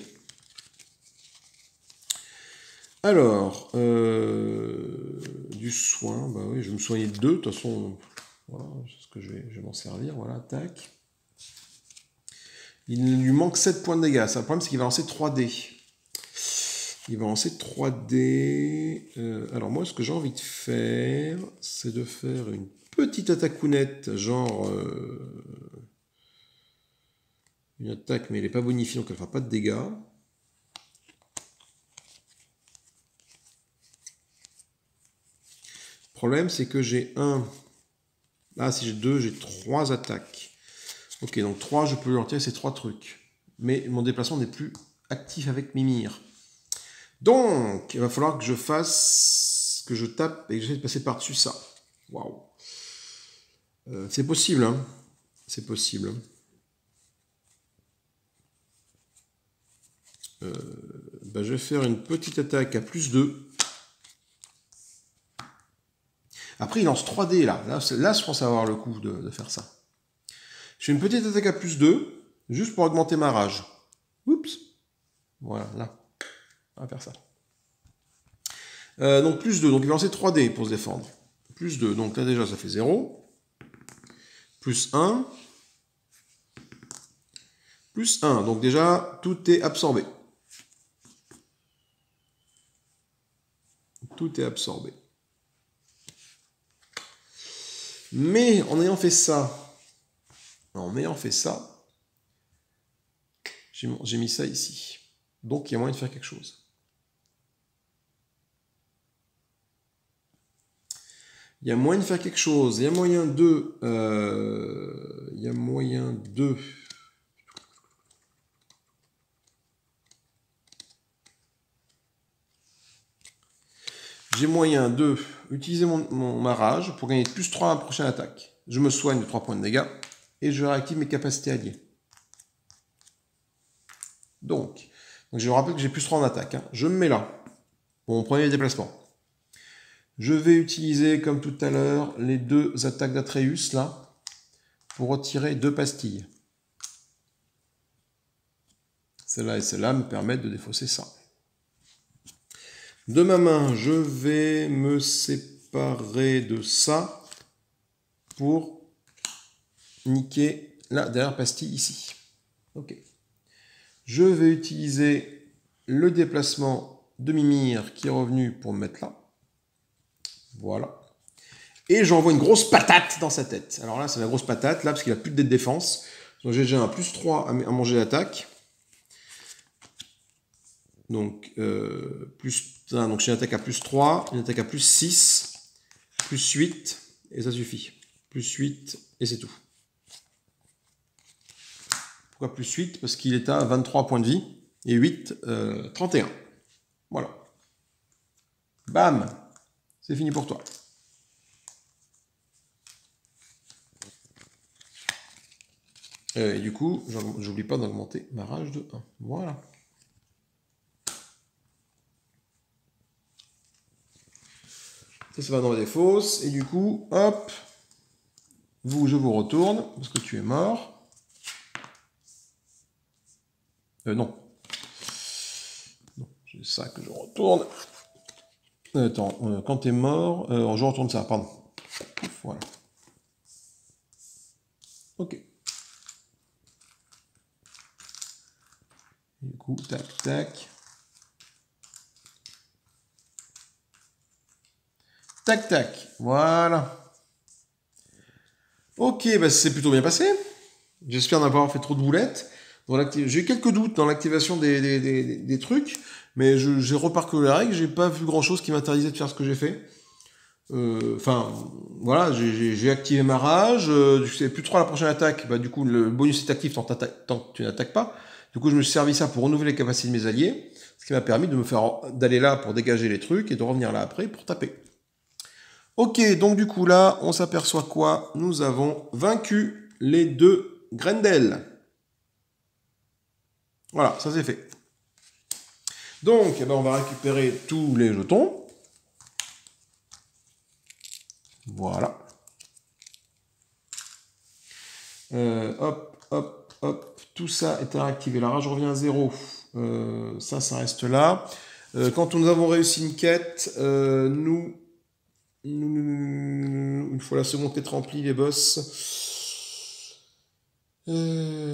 Alors, euh, du soin, bah oui, je vais me soigner de deux, de toute façon, voilà, c'est ce que je vais, je vais m'en servir, voilà, tac. Il lui manque 7 points de dégâts, le problème c'est qu'il va lancer 3D. Il va lancer 3D. Euh, alors moi, ce que j'ai envie de faire, c'est de faire une petite attaquounette, genre... Euh, une attaque, mais elle n'est pas bonifiée, donc elle ne fera pas de dégâts. Problème, c'est que j'ai un... Là, si j'ai deux, j'ai trois attaques. Ok, donc trois, je peux lui retirer ces trois trucs. Mais mon déplacement n'est plus actif avec Mimir. Donc, il va falloir que je fasse... que je tape et que j'essaie de passer par-dessus ça. Waouh. Euh, c'est possible, hein. C'est possible. Euh, ben, je vais faire une petite attaque à plus 2. Après, il lance 3D là. Là, là je pense avoir le coup de, faire ça. Je fais une petite attaque à plus 2, juste pour augmenter ma rage. Oups. Voilà, là. On va faire ça. Euh, donc plus 2, donc il va lancer 3D pour se défendre. Plus 2, donc là déjà ça fait 0. Plus 1. Plus 1, donc déjà tout est absorbé. Tout est absorbé. Mais en ayant fait ça, en ayant fait ça, j'ai mis ça ici. Donc il y a moyen de faire quelque chose. Il y a moyen de faire quelque chose. Il y a moyen de... Euh, il y a moyen de... J'ai moyen de utiliser mon, ma rage pour gagner plus 3 à la prochaine attaque. Je me soigne de 3 points de dégâts et je réactive mes capacités alliées. Donc, je vous rappelle que j'ai plus 3 en attaque. Hein. Je me mets là pour mon premier déplacement. Je vais utiliser, comme tout à l'heure, les deux attaques d'Atreus, là, pour retirer deux pastilles. Celle-là et celle-là me permettent de défausser ça. De ma main, je vais me séparer de ça pour niquer la dernière pastille ici. Ok. Je vais utiliser le déplacement de Mimir qui est revenu pour me mettre là. Voilà. Et j'envoie une grosse patate dans sa tête. Alors là, c'est la grosse patate, là, parce qu'il a plus de défense. Donc j'ai déjà un plus 3 à manger l'attaque. Donc, euh, plus, donc j'ai une attaque à plus 3, une attaque à plus 6, plus 8, et ça suffit. Plus 8, et c'est tout. Pourquoi plus 8 Parce qu'il est à 23 points de vie, et 8, 31. Euh, voilà. Bam c'est fini pour toi. Euh, et du coup, j'oublie pas d'augmenter ma rage de 1. Voilà. Ça, va dans les fosses. Et du coup, hop, vous, je vous retourne, parce que tu es mort. Euh, non. Non, c'est ça que je retourne. Attends, euh, quand t'es mort, euh, je retourne ça, pardon. Voilà. Ok. Du coup, tac, tac. Tac, tac. Voilà. Ok, bah c'est plutôt bien passé. J'espère n'avoir fait trop de boulettes. J'ai quelques doutes dans l'activation des, trucs, mais j'ai reparcouru les règles, j'ai pas vu grand chose qui m'interdisait de faire ce que j'ai fait. Euh, enfin, voilà, j'ai activé ma rage, euh, plus trop la prochaine attaque, bah du coup le bonus est actif tant, tant que tu n'attaques pas. Du coup je me suis servi ça pour renouveler les capacités de mes alliés, ce qui m'a permis de me faire d'aller là pour dégager les trucs et de revenir là après pour taper. Ok, donc du coup là, on s'aperçoit quoi? Nous avons vaincu les deux Grendel. Voilà, ça c'est fait. Donc, eh ben, on va récupérer tous les jetons. Voilà. Euh, hop, hop, hop. Tout ça est réactivé. La rage revient à zéro. Euh, ça, ça reste là. Euh, quand nous avons réussi une quête, nous, une fois la seconde quête remplie, les boss. Euh,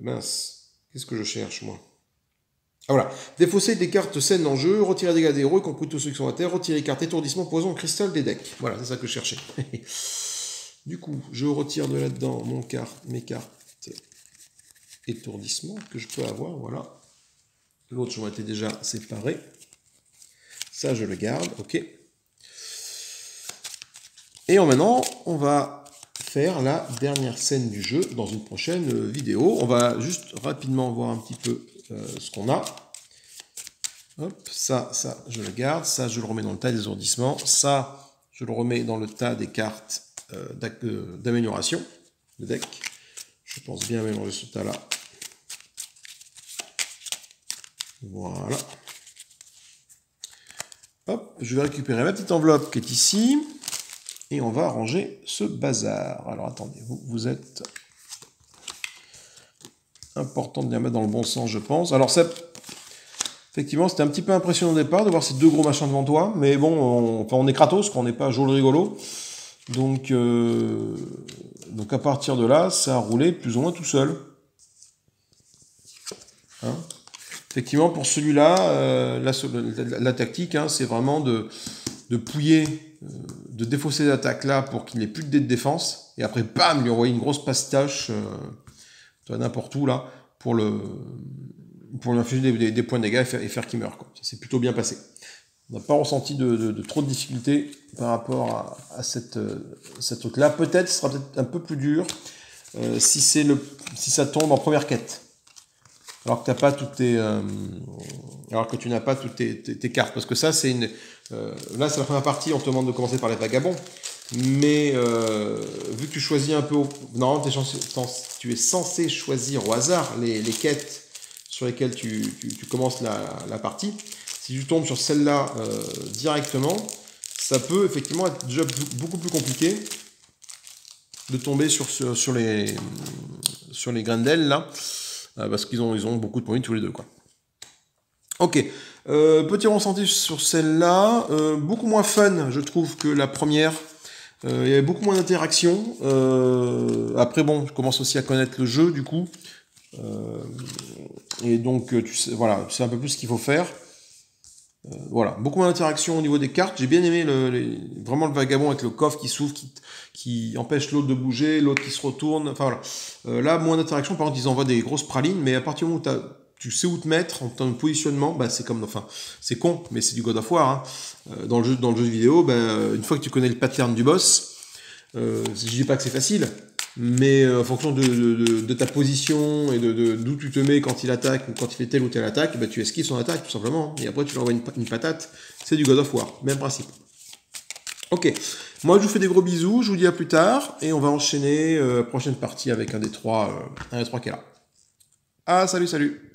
mince, qu'est-ce que je cherche moi? Voilà, défausser des cartes saines en jeu, retirer des dégâts des héros, y compris tous ceux qui sont à terre, retirer les cartes étourdissement, poison, cristal des decks. Voilà, c'est ça que je cherchais. du coup, je retire de là-dedans mon mes cartes étourdissement que je peux avoir, voilà. L'autre, j'en été déjà séparé. Ça, je le garde, ok. Et maintenant, on va faire la dernière scène du jeu dans une prochaine vidéo. On va juste rapidement voir un petit peu ce qu'on a. Hop, ça, ça, je le garde. Ça, je le remets dans le tas des ourdissements. Ça, je le remets dans le tas des cartes euh, euh, d'amélioration de deck. Je pense bien mélanger ce tas-là. Voilà. Hop, je vais récupérer ma petite enveloppe qui est ici et on va ranger ce bazar. Alors attendez, vous êtes important de les mettre dans le bon sens, je pense. Alors ça, effectivement, c'était un petit peu impressionnant au départ de voir ces deux gros machins devant toi, mais bon, on, enfin, on est Kratos, qu'on n'est pas Joel rigolo. Donc, euh, donc à partir de là, ça a roulé plus ou moins tout seul. Hein Effectivement, pour celui-là, euh, la, tactique, hein, c'est vraiment de, de pouiller, euh, de défausser l'attaque là pour qu'il n'ait plus de dé de défense, et après, bam, lui envoyer une grosse pastache n'importe où là, pour le pour lui infliger des, points de dégâts et faire, qu'il meure. Ça s'est plutôt bien passé. On n'a pas ressenti de, trop de difficultés par rapport à, cette, euh, cette route-là. Peut-être, ce sera peut-être un peu plus dur euh, si, c'est le, si ça tombe en première quête. Alors que, pas toutes tes, euh, alors que tu n'as pas toutes tes, cartes. Parce que ça, c'est une. là, c'est la première partie, on te demande de commencer par les vagabonds. Mais vu que tu choisis un peu. Non, tu es censé choisir au hasard les, les quêtes sur lesquelles tu, tu, commences la, la partie si tu tombes sur celle-là euh, directement, ça peut effectivement être déjà beaucoup plus compliqué de tomber sur, sur, les, sur les là, euh, parce qu'ils ont, ils ont beaucoup de points tous les deux. Quoi. Ok, euh, petit ressenti sur celle-là, beaucoup moins fun je trouve que la première. Il y avait beaucoup moins d'interaction. après bon, je commence aussi à connaître le jeu du coup. et donc tu sais, voilà, tu sais un peu plus ce qu'il faut faire. Euh, voilà, beaucoup moins d'interaction au niveau des cartes. J'ai bien aimé le, vraiment le vagabond avec le coffre qui s'ouvre, qui, qui empêche l'autre de bouger, l'autre qui se retourne. Enfin voilà. Euh, là, moins d'interaction. Par contre, ils envoient des grosses pralines, mais à partir du moment où tu sais où te mettre en termes de positionnement, bah, c'est comme, enfin, c'est con, mais c'est du God of War. Hein. Euh, dans, le jeu, dans le jeu vidéo, bah, une fois que tu connais le pattern du boss, euh, je dis pas que c'est facile, mais euh, en fonction de, ta position et de d'où tu te mets quand il attaque ou quand il fait telle ou telle attaque, bah, tu esquives son attaque tout simplement. Et après tu lui envoies une, patate. C'est du God of War, même principe. Ok, moi je vous fais des gros bisous, je vous dis à plus tard et on va enchaîner euh, prochaine partie avec un des trois, euh, un des trois qui est là. Ah salut salut